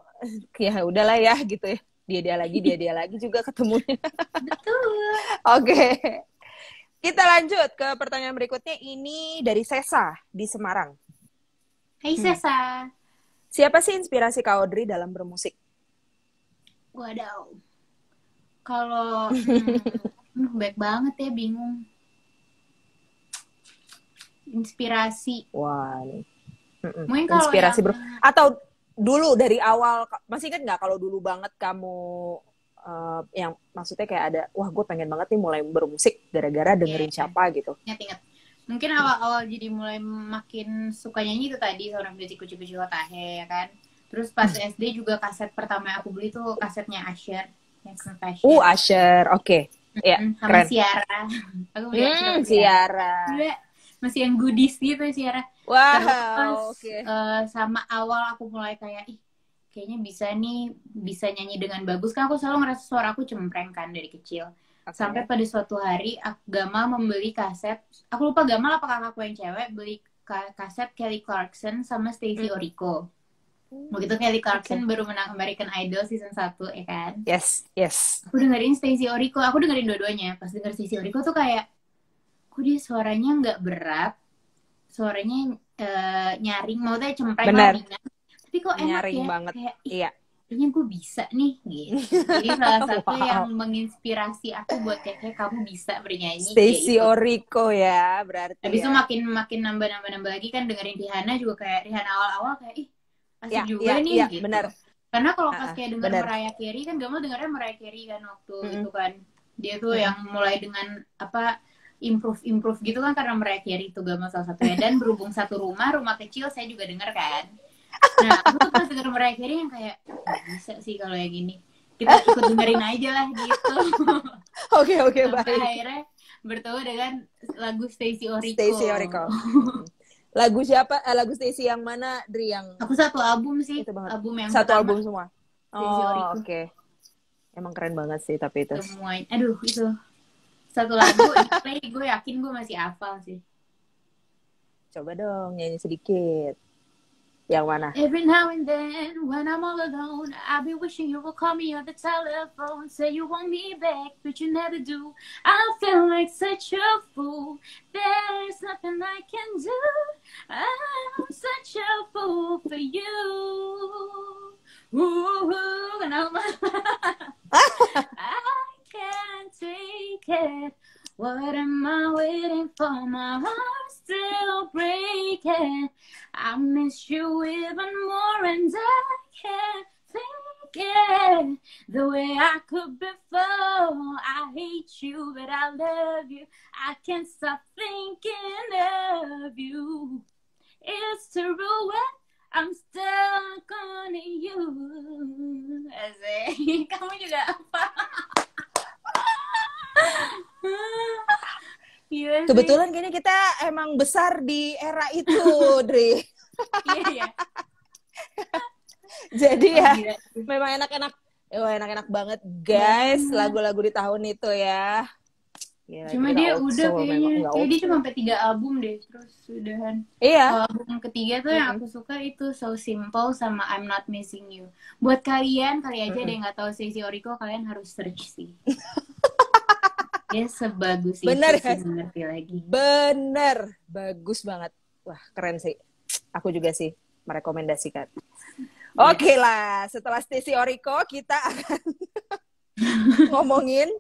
ya udahlah ya gitu ya. Dia dia lagi, dia dia lagi juga ketemunya. Betul. Oke. Kita lanjut ke pertanyaan berikutnya. Ini dari Sesa di Semarang. Hai Sesa. Siapa sih inspirasi Kak Audrey dalam bermusik? Wadaw. Kalau hmm, baik banget ya bingung. Inspirasi. Wah, nih. Mm-mm. Mungkin kalau inspirasi yang- bro. Atau dulu dari awal, masih ingat nggak kalau dulu banget kamu eh, yang maksudnya kayak ada, wah gue pengen banget nih mulai bermusik gara-gara dengerin Iya. siapa gitu. Ingat-ingat. Mungkin awal-awal jadi mulai makin suka nyanyi itu tadi seorang beauty kucu kucu tahe ya kan. Terus pas Hmm. SD juga kaset pertama yang aku beli tuh kasetnya Asher yang Confession. Uh, Asher, oke. Ya, Mm, sama keren. Ciara. Aku beli Hmm, Ciara. Ciara. Gila, masih yang goodies gitu Ciara. Wow, Terus oke. eh, sama awal aku mulai kayak ih kayaknya bisa nih bisa nyanyi dengan bagus kan aku selalu ngerasa suara aku cempreng kan dari kecil. Oke. Sampai pada suatu hari aku Gamal membeli kaset. Aku lupa Gamal apa kakakku yang cewek beli ka- kaset Kelly Clarkson sama Stacey Hmm. Oriko. Begitu Kelly Clarkson baru menang American Idol season 1 ya kan. Yes, yes. Aku dengerin Stacey Oriko, aku dengerin dua-duanya. Pas denger Stacey Oriko tuh kayak kok dia suaranya nggak berat, suaranya eh, nyaring, maksudnya cempreng Benar. Tapi kok enak Nyaring ya, banget. kayak Iya. Kayaknya gue bisa nih gitu. Jadi salah satu Wow. yang menginspirasi aku buat kayak, kayak kamu bisa bernyanyi. Stacy gitu. Oriko ya, berarti. Habis itu ya. makin makin nambah nambah nambah lagi kan dengerin Rihanna juga kayak Rihanna awal-awal kayak ih asik Ya, juga ya, nih ya, gitu. benar. Karena kalau pas kayak denger benar. Mariah Carey kan Gamal dengernya Mariah Carey kan waktu Mm-mm. itu kan. Dia tuh Mm. yang mulai dengan apa improve improve gitu kan karena Mariah Carey itu Gamal salah satunya dan berhubung satu rumah rumah kecil saya juga denger kan. Nah aku tuh Mariah Carey yang kayak "Nggak bisa sih kalau yang gini kita ikut dengerin aja lah gitu. Oke, oke, Sampai baik. akhirnya bertemu dengan lagu Stacey Oriko. Stacey Oriko. lagu siapa? Eh, lagu Stacy yang mana, Dri yang Aku satu album sih, Itu banget. album yang satu pertama. album semua? Stacy Oh, oke. Emang keren banget sih tapi itu. Semua, aduh itu satu lagu play gue yakin gue masih hafal sih. Coba dong nyanyi sedikit. Yang mana? Every now and then, when I'm all alone, I'll be wishing you would call me on the telephone. Say you want me back, but you never do. I feel like such a fool. There's nothing I can do. I'm such a fool for you. Ooh, and I'm I can't take it. What am I waiting for? My heart's still breaking. I miss you even more, and I can't think it the way I could before. I hate you, but I love you. I can't stop thinking of you. It's true what I'm stuck on you. Asik. Kamu juga apa? Iya sih. Kebetulan gini kita emang besar di era itu, Dri. Iya, iya. Jadi ya Gila. memang enak-enak. Oh, enak-enak banget, guys. Banget. Lagu-lagu di tahun itu ya. Gila, Cuma dia udah soul, memang kayaknya. nggak Kayak dia cuma sampai tiga album deh. Terus sudahan. Iya. Kalau album ketiga tuh yang aku suka itu So Simple sama I'm Not Missing You. Buat kalian, kali aja ada yang nggak tahu Stacey Oriko, kalian harus search sih. dia sebagus itu Bener, sih guys. ngerti lagi. Bener, bagus banget. Wah, keren sih. Aku juga sih merekomendasikan. Oke lah, setelah Stacy Oriko kita akan ngomongin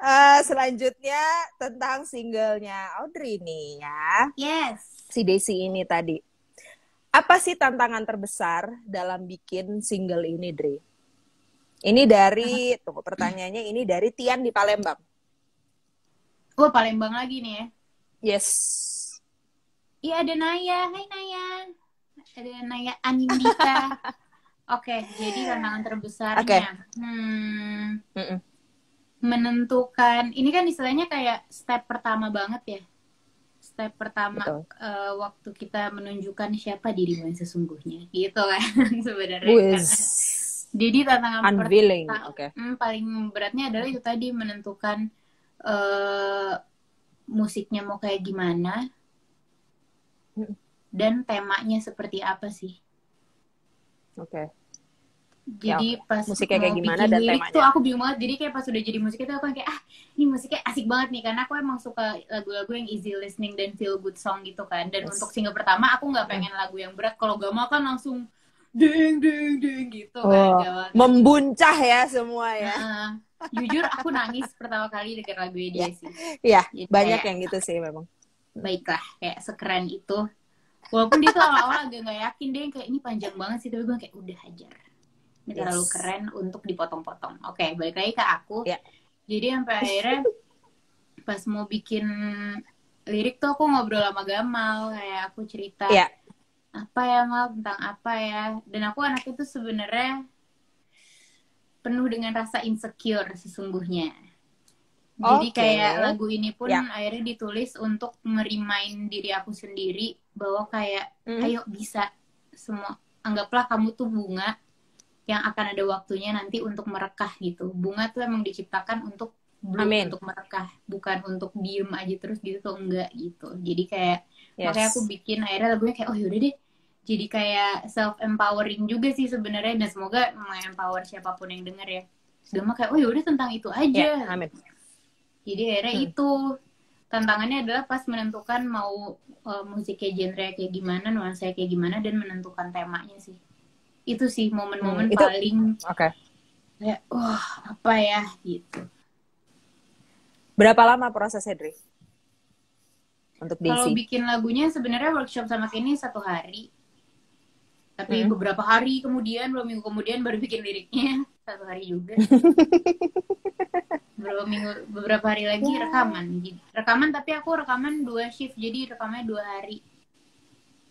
eh, selanjutnya tentang singlenya Audrey nih ya. Yes. Si Desi ini tadi. Apa sih tantangan terbesar dalam bikin single ini, Dri? Ini dari, tunggu pertanyaannya, ini dari Tian di Palembang. Wah, Palembang lagi nih ya. Yes. Iya ada Naya, hai Naya. Ada Naya Anindita. Oke, jadi tantangan terbesarnya. Oke. Hmm, menentukan. Ini kan istilahnya kayak step pertama banget ya. Step pertama Betul. eh, waktu kita menunjukkan siapa dirimu yang sesungguhnya, gitu kan sebenarnya. Karena- Jadi tantangan Unveiling. pertama Oke. Hmm, paling beratnya adalah itu tadi menentukan eh musiknya mau kayak gimana Mm. dan temanya seperti apa sih. Oke. Jadi pas musiknya kayak mau gimana bikin dan temanya. tuh aku bingung banget. Jadi kayak pas udah jadi musik itu aku kayak ah ini musiknya asik banget nih karena aku emang suka lagu-lagu yang easy listening dan feel good song gitu kan. Dan Yes. untuk single pertama aku nggak pengen lagu yang berat. Kalau Gamal kan langsung ding ding ding gitu kan. Oh, Gamal. membuncah ya semua ya. Nah, jujur aku nangis pertama kali denger lagu dia sih. Iya, banyak kayak, yang gitu sih memang. baiklah kayak sekeren itu. Walaupun dia tuh awal-awal agak nggak yakin deh kayak ini panjang banget sih tapi gue kayak udah hajar. Ini Yes. terlalu keren untuk dipotong-potong. Oke, balik lagi ke aku. Ya. Jadi sampai akhirnya pas mau bikin lirik tuh aku ngobrol sama Gamal kayak aku cerita Iya. apa ya mal tentang apa ya dan aku anak itu sebenarnya penuh dengan rasa insecure sesungguhnya jadi kayak lagu ini pun Ya. akhirnya ditulis untuk merimain diri aku sendiri bahwa kayak Hmm. ayo bisa semua anggaplah kamu tuh bunga yang akan ada waktunya nanti untuk merekah gitu bunga tuh emang diciptakan untuk bloom, Amin. untuk merekah bukan untuk diem aja terus gitu tuh enggak gitu jadi kayak Yes. makanya aku bikin akhirnya lagunya kayak oh yaudah deh jadi kayak self empowering juga sih sebenarnya dan semoga empower siapa pun yang denger ya sudah mah kayak oh yaudah tentang itu aja Ya, amin. jadi akhirnya Hmm. itu tantangannya adalah pas menentukan mau uh, musiknya genre kayak gimana nuansa kayak gimana dan menentukan temanya sih itu sih momen-momen Hmm, itu- paling Oke. kayak wah apa ya gitu Berapa lama prosesnya, Dri? Untuk Kalau bikin lagunya sebenarnya workshop sama Kenny satu hari. Tapi Hmm. beberapa hari kemudian, beberapa minggu kemudian baru bikin liriknya. Satu hari juga. beberapa minggu, beberapa hari lagi rekaman. Rekaman tapi aku rekaman dua shift, jadi rekamannya dua hari.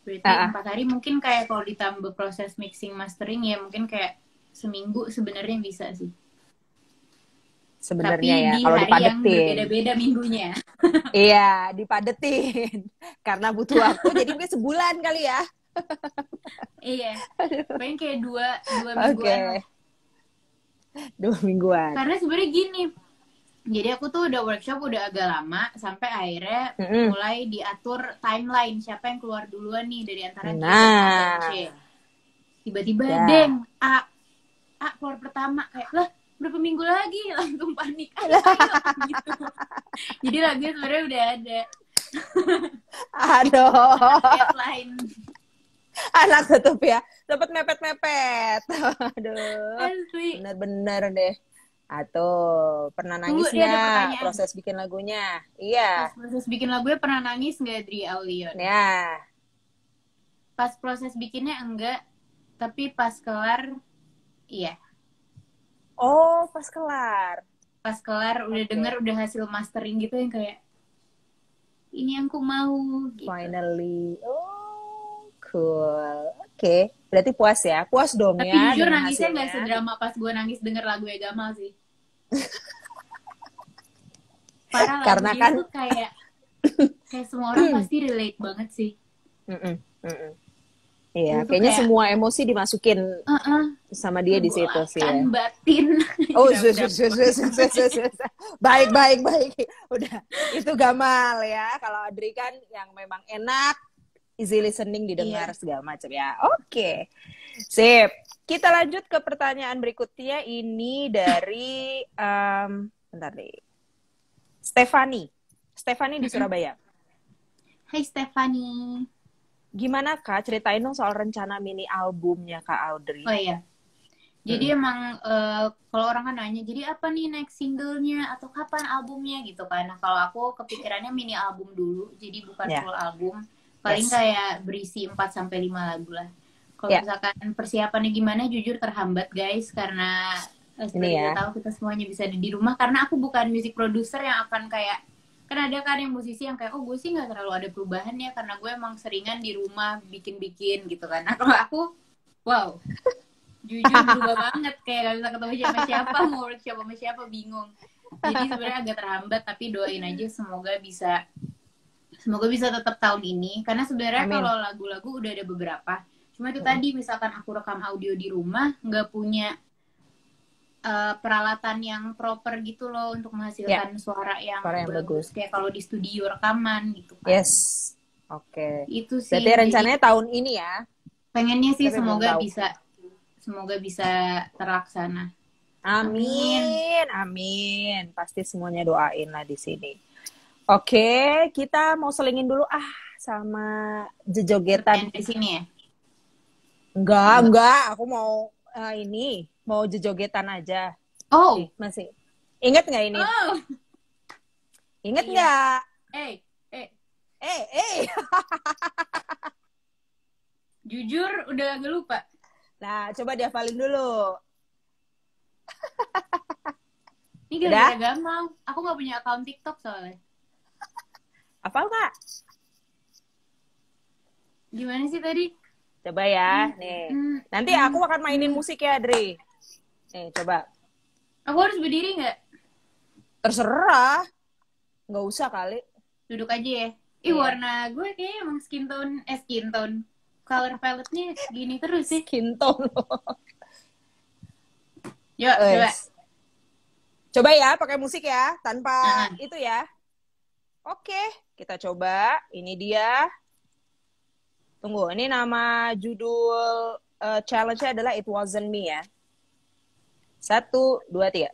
Berarti ah. empat hari mungkin kayak kalau ditambah proses mixing mastering ya mungkin kayak seminggu sebenarnya bisa sih. Tapi sebenarnya ya di kalau hari yang dipadetin. berbeda-beda minggunya. Iya, dipadetin. Karena butuh waktu jadi mungkin sebulan kali ya. Iya. Pengen kayak dua dua mingguan. Dua mingguan. Karena sebenarnya gini. Jadi aku tuh udah workshop udah agak lama sampai akhirnya Mm-mm. mulai diatur timeline siapa yang keluar duluan nih dari antara Nah. C. Tiba-tiba Ya. deng A A keluar pertama kayak lah berapa minggu lagi langsung panik ayo ayo gitu. Jadi lagunya sebenarnya udah ada Aduh, deadline. anak tutup ya. Dapat mepet-mepet. Aduh. Bener-bener deh. Atau pernah nangis nggak pertanyaan. proses bikin lagunya? Iya. Pas proses bikin lagunya pernah nangis nggak Dri Aulion? Ya. Pas proses bikinnya enggak, tapi pas kelar iya. Oh, pas kelar. Pas kelar udah Oke. denger udah hasil mastering gitu yang kayak ini yang ku mau gitu. Finally. Oh, cool. Oke. Berarti puas ya? Puas dong Tapi ya. jujur dengan nangisnya nggak sedrama pas gue nangis denger lagu Gamal sih. Parah Karena kan- tuh kayak kayak semua orang pasti relate banget sih. Iya, Itu kayaknya kayak- semua emosi dimasukin Heeh. sama dia di situ sih ya. Batin. Oh, sus, sus, sus, sus, sus. baik, baik, baik. Udah, itu gamal ya. Kalau Adri kan yang memang enak, easy listening, didengar Iya. segala macam ya. Oke, sip. Kita lanjut ke pertanyaan berikutnya. Ini dari, em, bentar deh, Stefani. Stefani di Surabaya. Hai Stephanie. Gimana kak? Ceritain dong soal rencana mini albumnya kak Audrey. Oh iya. Jadi emang eh, kalau orang kan nanya, jadi apa nih next singlenya atau kapan albumnya gitu kan? Nah kalau aku kepikirannya mini album dulu, jadi bukan Ya. full album. Paling Yes. kayak berisi 4 sampai 5 lagu lah. Kalau Ya. misalkan persiapannya gimana, jujur terhambat guys karena eh, seperti ya. kita tahu kita semuanya bisa ada di rumah karena aku bukan music producer yang akan kayak kan ada kan yang musisi yang kayak oh gue sih nggak terlalu ada perubahan ya karena gue emang seringan di rumah bikin-bikin gitu kan. Nah kalau aku wow jujur berubah banget kayak gak bisa ketemu siapa siapa mau workshop sama siapa bingung jadi sebenarnya agak terhambat tapi doain aja semoga bisa semoga bisa tetap tahun ini karena sebenarnya Amin. kalau lagu-lagu udah ada beberapa cuma itu tadi misalkan aku rekam audio di rumah nggak punya eh, peralatan yang proper gitu loh untuk menghasilkan suara yang, Ya. Suara yang bagus. kayak kalau di studio rekaman gitu kan Yes. Oke. itu sih Berarti jadi rencananya tahun ini ya? pengennya sih Tapi semoga bisa semoga bisa terlaksana Amin, amin. Pasti semuanya doain lah di sini. Oke, kita mau selingin dulu ah sama jejogetan. Di sini ya Enggak, enggak. Aku mau eh, ini, mau jejogetan aja. oh Nih, masih. Ingat nggak ini? oh Ingat iya. nggak? eh eh Eh, eh. jujur udah agak lupa Nah, coba dihafalin dulu. ini gara-gara gampang aku nggak punya akun TikTok soalnya Hafal nggak? gimana sih tadi Coba ya, nih. Hmm, Nanti aku akan mainin musik ya, Adri. Nih, coba. aku harus berdiri nggak Terserah. Nggak usah kali. duduk aja ya ih Iya. warna gue kayaknya emang skin tone eh skin tone color palette-nya gini terus sih Skin tone loh. yuk coba Wes. Coba ya, pakai musik ya, tanpa Nah. itu ya. Oke, kita coba. Ini dia. Tunggu, ini nama judul eh, challenge-nya adalah It Wasn't Me ya. Satu, dua, tiga.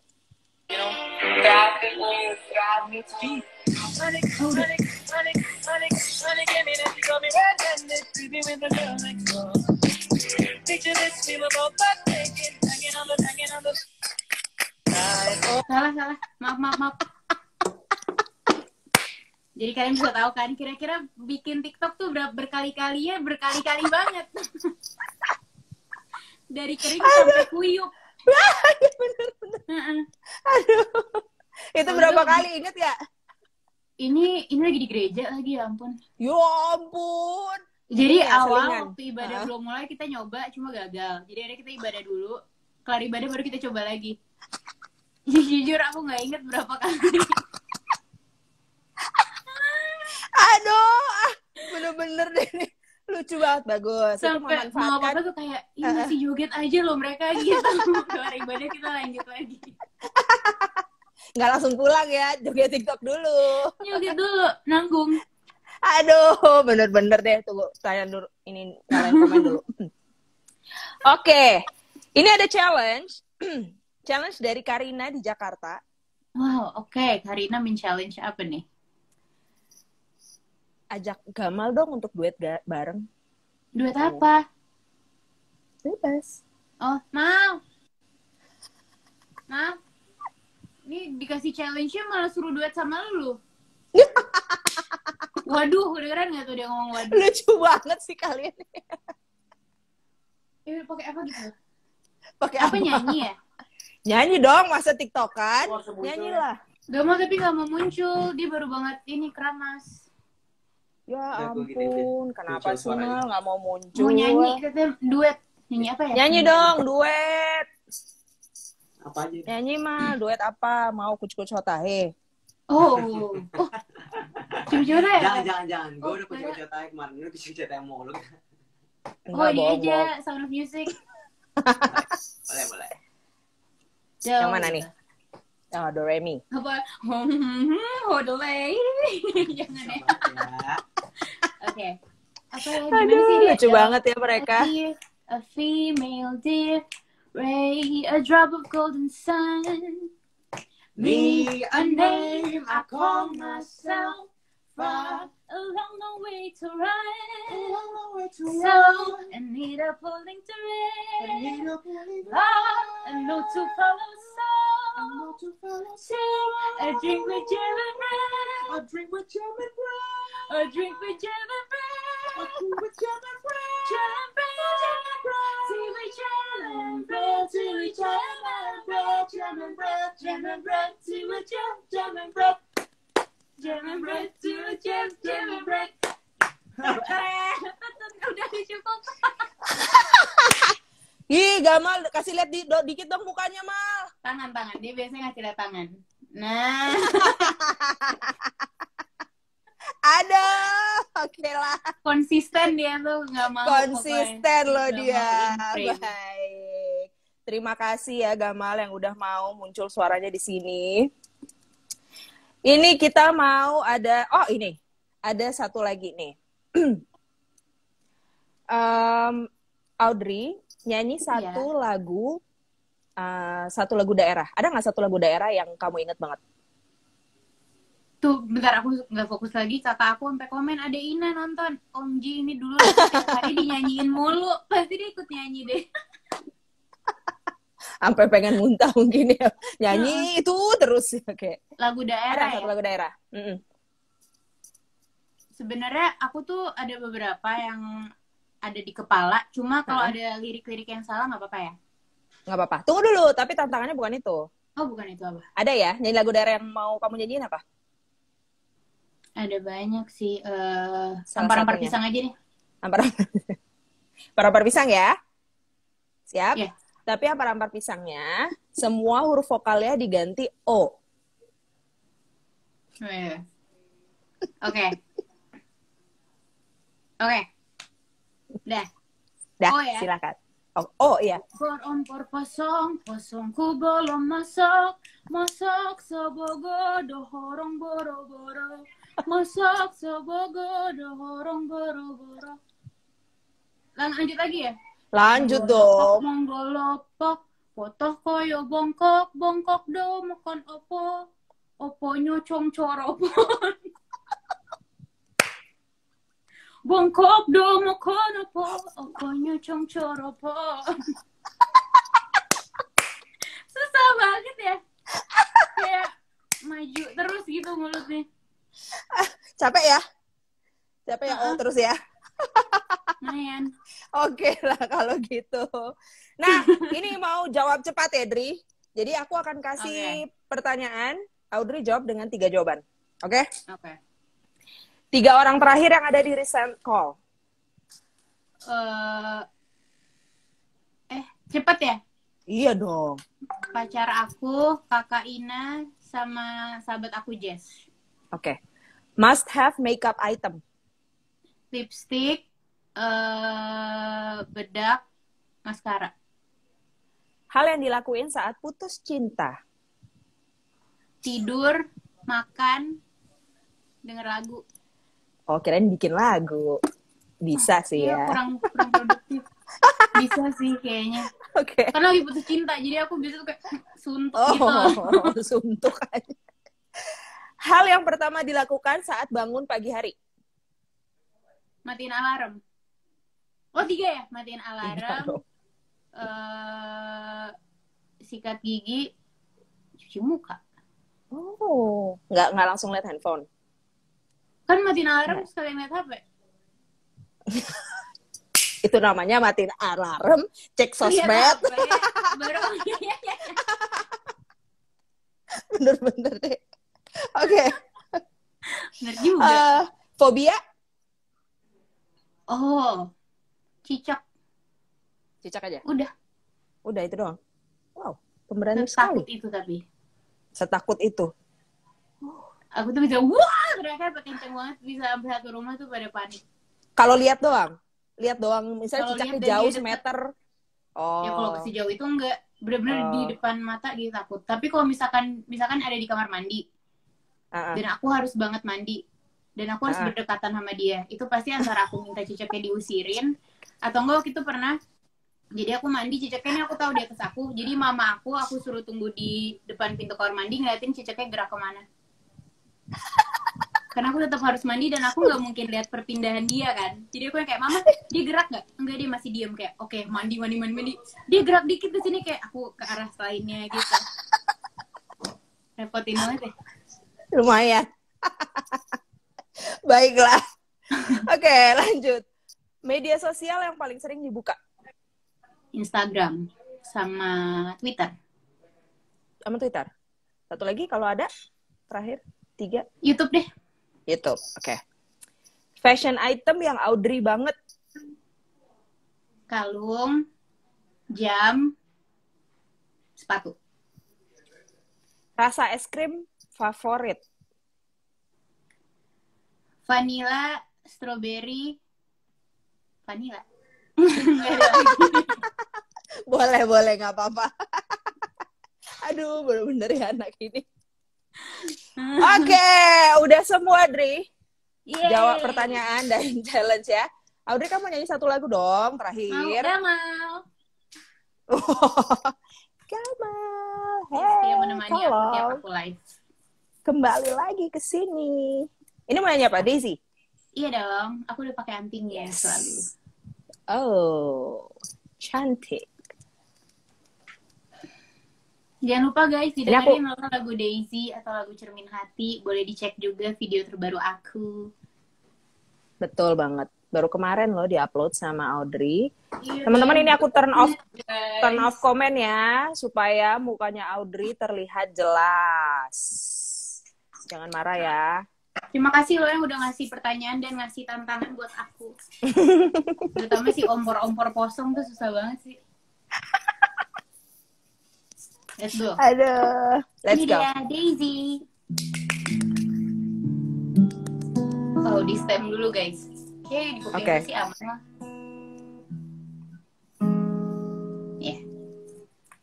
salah salah maaf maaf maaf jadi kalian bisa tahu kan kira-kira bikin TikTok tuh ber- berkali-kali ya berkali-kali banget dari kering sampai kuyup Heeh. Itu Oh, berapa itu- kali inget ya? ini ini lagi di gereja lagi ya ampun Ya ampun. jadi Iya, awal selingan. waktu ibadah Heeh. belum mulai kita nyoba cuma gagal jadi ada kita ibadah dulu kelar ibadah baru kita coba lagi Jujur aku nggak inget berapa kali. Aduh, bener-bener deh nih. Lucu banget, bagus. Sampai mau apa-apa tuh kayak, ih masih joget aja loh mereka gitu. Keluar ibadah kita lanjut lagi. nggak langsung pulang ya, joget TikTok dulu. Joget dulu, nanggung. Aduh, bener-bener deh. Tunggu, saya dulu. Ini kalian komen dulu. Oke, ini ada challenge. challenge dari Karina di Jakarta. Wow, oke. Karina men-challenge apa nih? Ajak Gamal dong untuk duet ga- bareng. Duet apa? Bebas. Oh, mau. Mau. Ini dikasih challenge-nya malah suruh duet sama lu. Waduh, kedengeran gak tuh dia ngomong waduh? Lucu banget sih kalian. Eh, pakai apa gitu? Pakai Apa nyanyi ya? Nyanyi dong, masa TikTokan? Oh, semuncul Nyanyi ya. lah. Gak mau tapi gak mau muncul. Dia baru banget ini keramas. Ya Ya, ampun, kenapa sih. Mal nggak mau muncul? Mau nyanyi katanya duet. Nyanyi apa ya? Nyanyi dong, duet. Apa aja? Nyanyi Mal, duet apa? Mau kucu-kucu hotahe. Oh. Oh. Ya? Jangan, jangan, jangan. Gue Oh, udah kayak- cetai kemarin. Lu kucing cetai mulu. Oh, ini aja. Sound of Music. Boleh, boleh. Yang mana nih? Oh, do re mi. Apa? Hmm, Hodelay. Jangan ya. Sabar ya. Oke. Apa ya? Gimana sih Aduh, dia? lucu banget ya mereka. A deer, a female deer, ray, a drop of golden sun. Me a name I call myself. Far along the way to run. So, So, I need a pulling thread. Love, a note to follow. So, sing a drink with jam and bread. A drink with jam and bread. A drink with jam and bread. A drink with bread. Jam and bread, jam and bread. Tea with bread. Tea with jam and bread. Tea with and bread, tea with bread. Udah cukup. Ih, Gamal, kasih lihat di, do- dikit dong mukanya, Mal. Tangan, tangan. Dia biasanya ngasih lihat tangan. Nah, Ada. Oke lah. konsisten dia tuh nggak mau. Konsisten pokoknya. loh dia. Baik. Terima kasih ya Gamal yang udah mau muncul suaranya di sini. Ini kita mau ada, oh ini, ada satu lagi nih. Em, Audrey nyanyi satu lagu, eh, satu lagu daerah. Ada nggak satu lagu daerah yang kamu inget banget? Tuh, bentar aku nggak fokus lagi. Kakak aku sampai komen ada Ina nonton. Om Ji ini dulu hari dinyanyiin mulu. Pasti dia ikut nyanyi deh. Sampai pengen muntah mungkin ya. Nyanyi itu terus. Oke. Lagu Ada daerah satu ya. lagu daerah. Mm-mm. Sebenarnya aku tuh ada beberapa yang ada di kepala. Cuma kalau ada lirik-lirik yang salah nggak apa-apa ya. Nggak apa-apa. Tunggu dulu, tapi tantangannya bukan itu. Oh bukan itu apa? Ada ya? Nyanyi lagu daerah yang mau kamu nyanyiin apa? Ada banyak sih. eh Salah Ampar-ampar pisang aja deh. Ampar-ampar. Pisang ya. Siap? Iya. Tapi ampar-ampar pisangnya, semua huruf vokalnya diganti O. Oh, iya. Oke. Oke. Dah. Dah, O ya? silakan. Oh, oh iya. Por ompor posong, posongku belum masuk, masuk sebogo dohorong boro-boro, masuk sebogo dohorong boro-boro. Lang- Lanjut lagi ya? Lanjut dong. Monggolopok, potoh koyo bongkok, bongkok do makan opo, opo nyocong coropon. Bongkok do makan opo, opo nyocong coropon. Susah banget ya. Kayak maju terus gitu mulutnya. Capek ya? Capek ya? Oh, Uh-uh. terus ya? Lumayan. Oke lah kalau gitu. Nah, ini mau jawab cepat ya, Dri. Jadi aku akan kasih pertanyaan, Audrey jawab dengan tiga jawaban. Oke? Oke. Tiga orang terakhir yang ada di recent call. Eh, eh, cepet ya? Iya dong. pacar aku, kakak Ina, sama sahabat aku Jess. Oke. Must have makeup item. Lipstick, eh bedak, maskara. Hal yang dilakuin saat putus cinta. Tidur, makan, denger lagu. Oh, kirain bikin lagu. Bisa sih Iya, ya. kurang kurang produktif. Bisa sih kayaknya. Oke. Karena lagi putus cinta, jadi aku biasa tuh kayak suntuk gitu. Oh, suntuk aja. Hal yang pertama dilakukan saat bangun pagi hari. Matiin alarm. Oh tiga ya, matiin alarm. Eh sikat gigi, cuci muka. Oh, nggak nggak langsung lihat handphone. Kan matiin alarm Iya. sekalian liat HP. Itu namanya matiin alarm, cek sosmed, baru iya, iya. bener-bener deh. Oke, Bener juga. eh, fobia, oh, cicak. cicak aja. Udah, Udah itu doang. Wow, pemberani sekali. takut itu tapi. Setakut itu. Aku tuh bisa, wah, mereka kenceng banget. Bisa sampai satu rumah tuh pada panik. Kalau lihat doang, lihat doang. Misalnya Kalau cicaknya jauh dia semeter. Oh, Ya kalau sejauh itu enggak. Bener-bener Oh. di depan mata gitu takut. Tapi kalau misalkan misalkan ada di kamar mandi, Dan aku harus banget mandi. Dan aku harus Ah. berdekatan sama dia. Itu pasti antara aku minta cicaknya diusirin atau enggak waktu itu pernah jadi aku mandi cicaknya ini aku tahu di atas aku jadi mama aku aku suruh tunggu di depan pintu kamar mandi ngeliatin cicaknya gerak ke mana. Karena aku tetap harus mandi dan aku nggak mungkin lihat perpindahan dia kan. Jadi aku yang kayak mama dia gerak nggak? Enggak dia masih diem kayak oke mandi mandi mandi mandi. Dia gerak dikit ke sini kayak aku ke arah lainnya gitu. Repotin banget ya lumayan. Baiklah. Oke, lanjut. Media sosial yang paling sering dibuka. Instagram sama Twitter. Sama Twitter. Satu lagi kalau ada, terakhir, tiga, YouTube deh. YouTube. Oke. Fashion item yang Audrey banget. Kalung, jam, sepatu. Rasa es krim favorit. Vanilla, strawberry, vanilla. Boleh, boleh, nggak apa-apa. Aduh, bener-bener ya anak ini. Oke, udah semua, Dri. Yeay. Jawab pertanyaan dan challenge ya. Audrey, kamu nyanyi satu lagu dong, Mau terakhir. udah mau. Kamal, Dia hey, menemani aku tiap aku live. Kembali lagi ke sini. Ini mau nanya apa, Daisy? Iya dong, aku udah pakai anting ya selalu. Oh, cantik. Jangan lupa guys, Ini aku- lagu Daisy atau lagu Cermin Hati. Boleh dicek juga video terbaru aku. Betul banget. Baru kemarin loh diupload sama Audrey. Iya, Teman-teman ini aku turn off guys. turn off komen ya supaya mukanya Audrey terlihat jelas. Jangan marah ya. Terima kasih lo yang udah ngasih pertanyaan dan ngasih tantangan buat aku. Terutama si ompor-ompor posong tuh susah banget sih. Let's go. Aduh, let's Ini go. dia Daisy. Oh, di stem dulu guys. Oke, di kuping Oke. sih aman lah. Yeah.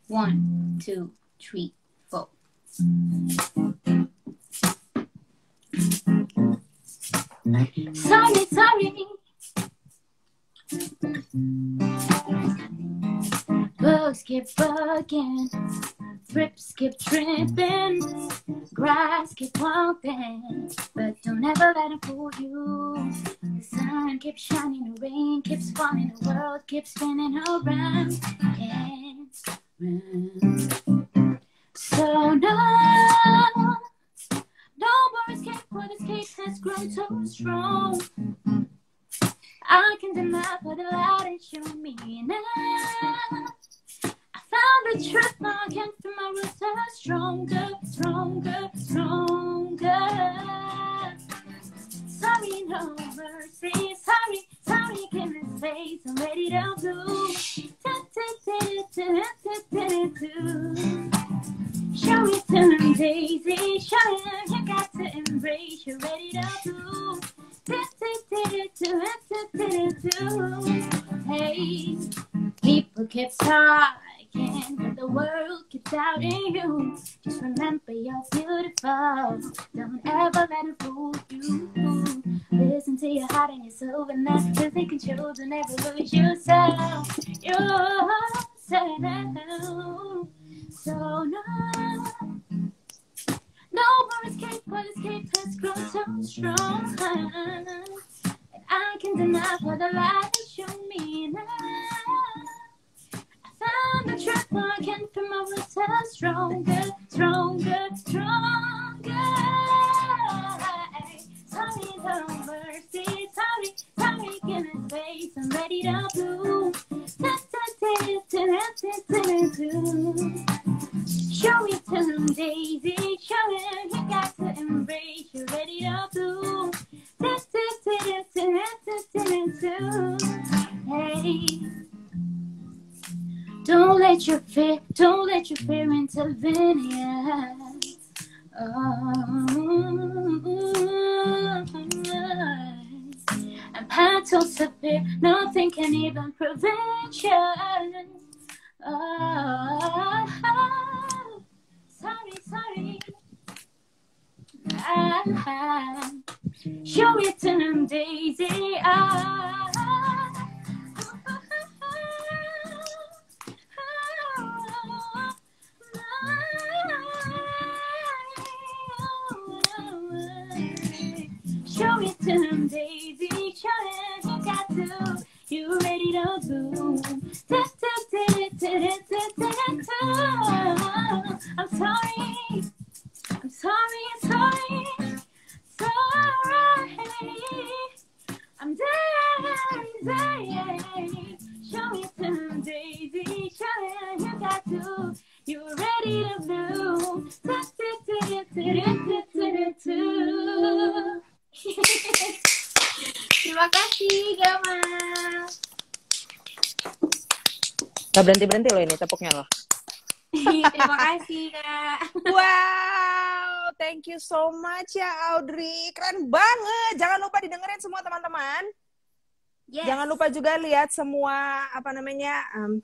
One, two, three, four. Sorry, sorry. Bugs keep bugging, rips keep tripping, grass keep walking, but don't ever let it fool you. The sun keeps shining, the rain keeps falling, the world keeps spinning around and round. So no, has grown so strong. I can deny for the light and show me now. I found the truth, now I can feel my roots are stronger, stronger, stronger. Sorry, no mercy. Sorry, sorry, can I say I'm ready to do? too. Show it to Daisy. Show it, you got to embrace. You're ready to do. Hey, people keep talking, but the world keeps doubting you. Just remember you're beautiful. Don't ever let it fool you. Listen to your heart and your soul, and that's the thinking children never lose yourself. Yourself. So no. No more escape, but escape has grown so strong. And I can deny what the light shown me now. I found the truth, but I can't feel my are stronger, stronger, stronger. Sorry, no mercy, sorry, sorry, give me space. I'm ready to bloom. Show it to them, Daisy. Show it, you got to embrace. You're ready to bloom. Hey. Don't let your fear, don't let your fear intervene. Oh. And petals appear, nothing can even prevent you. Oh, sorry, sorry. Ah, show it to them, Daisy. Ah, Show it to Daisy. Show got to. You ready to bloom. I'm sorry. I'm sorry, I'm sorry. Sorry. I'm dying, dying. Show it to them, Daisy. Show it, you got to. You ready to bloom. Terima kasih, Gama. Gak berhenti-berhenti loh ini tepuknya loh. Terima kasih, Kak. Wow, thank you so much ya Audrey. Keren banget. Jangan lupa didengerin semua teman-teman. Yes. Jangan lupa juga lihat semua apa namanya em,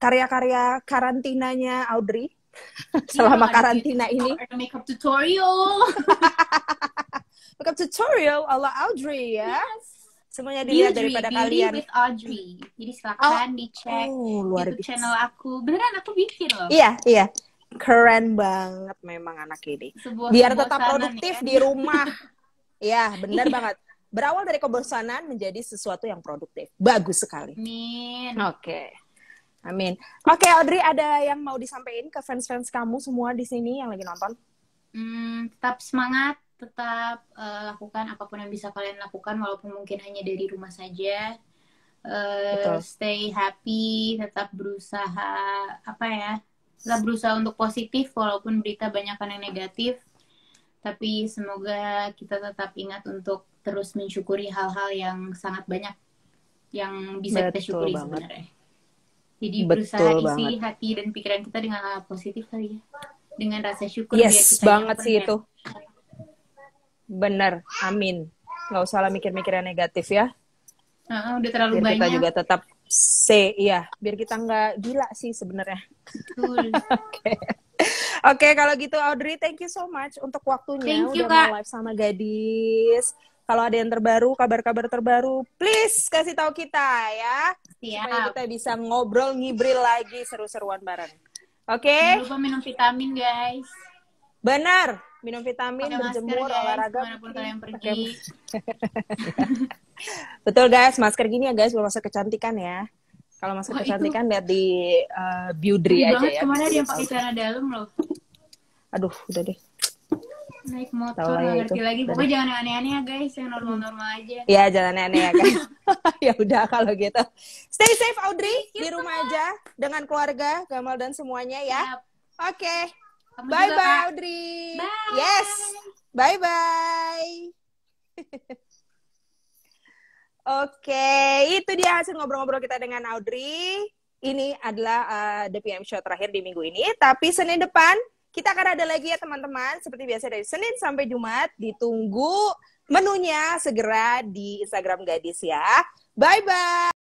karya-karya karantinanya Audrey selama Iya, karantina ini. Makeup tutorial. Makeup tutorial ala Audrey ya. Yes. Semuanya dilihat Beauty, daripada Beauty kalian. with Audrey. Jadi silakan dicek Oh, luar YouTube biasa. channel aku. Beneran aku bikin loh. Iya, iya. Keren banget memang anak ini. Sebuah Biar tetap produktif ya kan? di rumah. Iya, benar banget. Berawal dari kebosanan menjadi sesuatu yang produktif. Bagus sekali. Amin. Oke. Amin. Oke, Audrey, ada yang mau disampaikan ke fans-fans kamu semua di sini yang lagi nonton? Hmm, tetap semangat, tetap eh, lakukan apa pun yang bisa kalian lakukan walaupun mungkin hanya dari rumah saja. Betul. stay happy, tetap berusaha apa ya? Tetap berusaha untuk positif walaupun berita banyak yang negatif. Tapi semoga kita tetap ingat untuk terus mensyukuri hal-hal yang sangat banyak yang bisa kita Betul syukuri banget. sebenarnya. Jadi Betul berusaha isi banget. hati dan pikiran kita dengan hal positif kali ya. Dengan rasa syukur biar Yes, kita banget sih benar. itu. Bener, amin. Nggak usah lah mikir-mikir yang negatif ya. Heeh, udah terlalu Biar kita banyak. juga tetap say, iya. Biar kita nggak gila sih sebenarnya. Betul. Oke. Oke, kalau gitu Audrey, thank you so much untuk waktunya Thank you, udah mau Kak. live sama gadis. Kalau ada yang terbaru, kabar-kabar terbaru, please kasih tahu kita ya. Supaya Siap. kita bisa ngobrol ngibril lagi seru-seruan bareng. Oke, Jangan lupa minum vitamin, guys. benar. Minum vitamin, masker, berjemur, guys. olahraga. Kalian pergi. Betul guys, masker gini ya guys, bukan masker kecantikan ya. Kalau masker Wah, kecantikan lihat di uh, Beauty Sedih aja banget ya. ke mana yang pakai celana dalam loh. Aduh, udah deh. Naik motor, ya ngerti itu. lagi. Pokoknya jangan aneh-aneh ya, guys. Yang normal-normal aja. Ya jangan aneh ya guys. ya udah kalau gitu. Stay safe Audrey di rumah aja dengan keluarga, Gamal dan semuanya ya. Oke. Kamu Bye juga, bye. Audrey. Bye. Yes. Bye bye. Oke, itu dia hasil ngobrol-ngobrol kita dengan Audrey. ini adalah uh, The PM Show terakhir di minggu ini. Tapi Senin depan kita akan ada lagi ya teman-teman. Seperti biasa dari Senin sampai Jumat. Ditunggu menunya segera di Instagram Gadis ya. Bye-bye.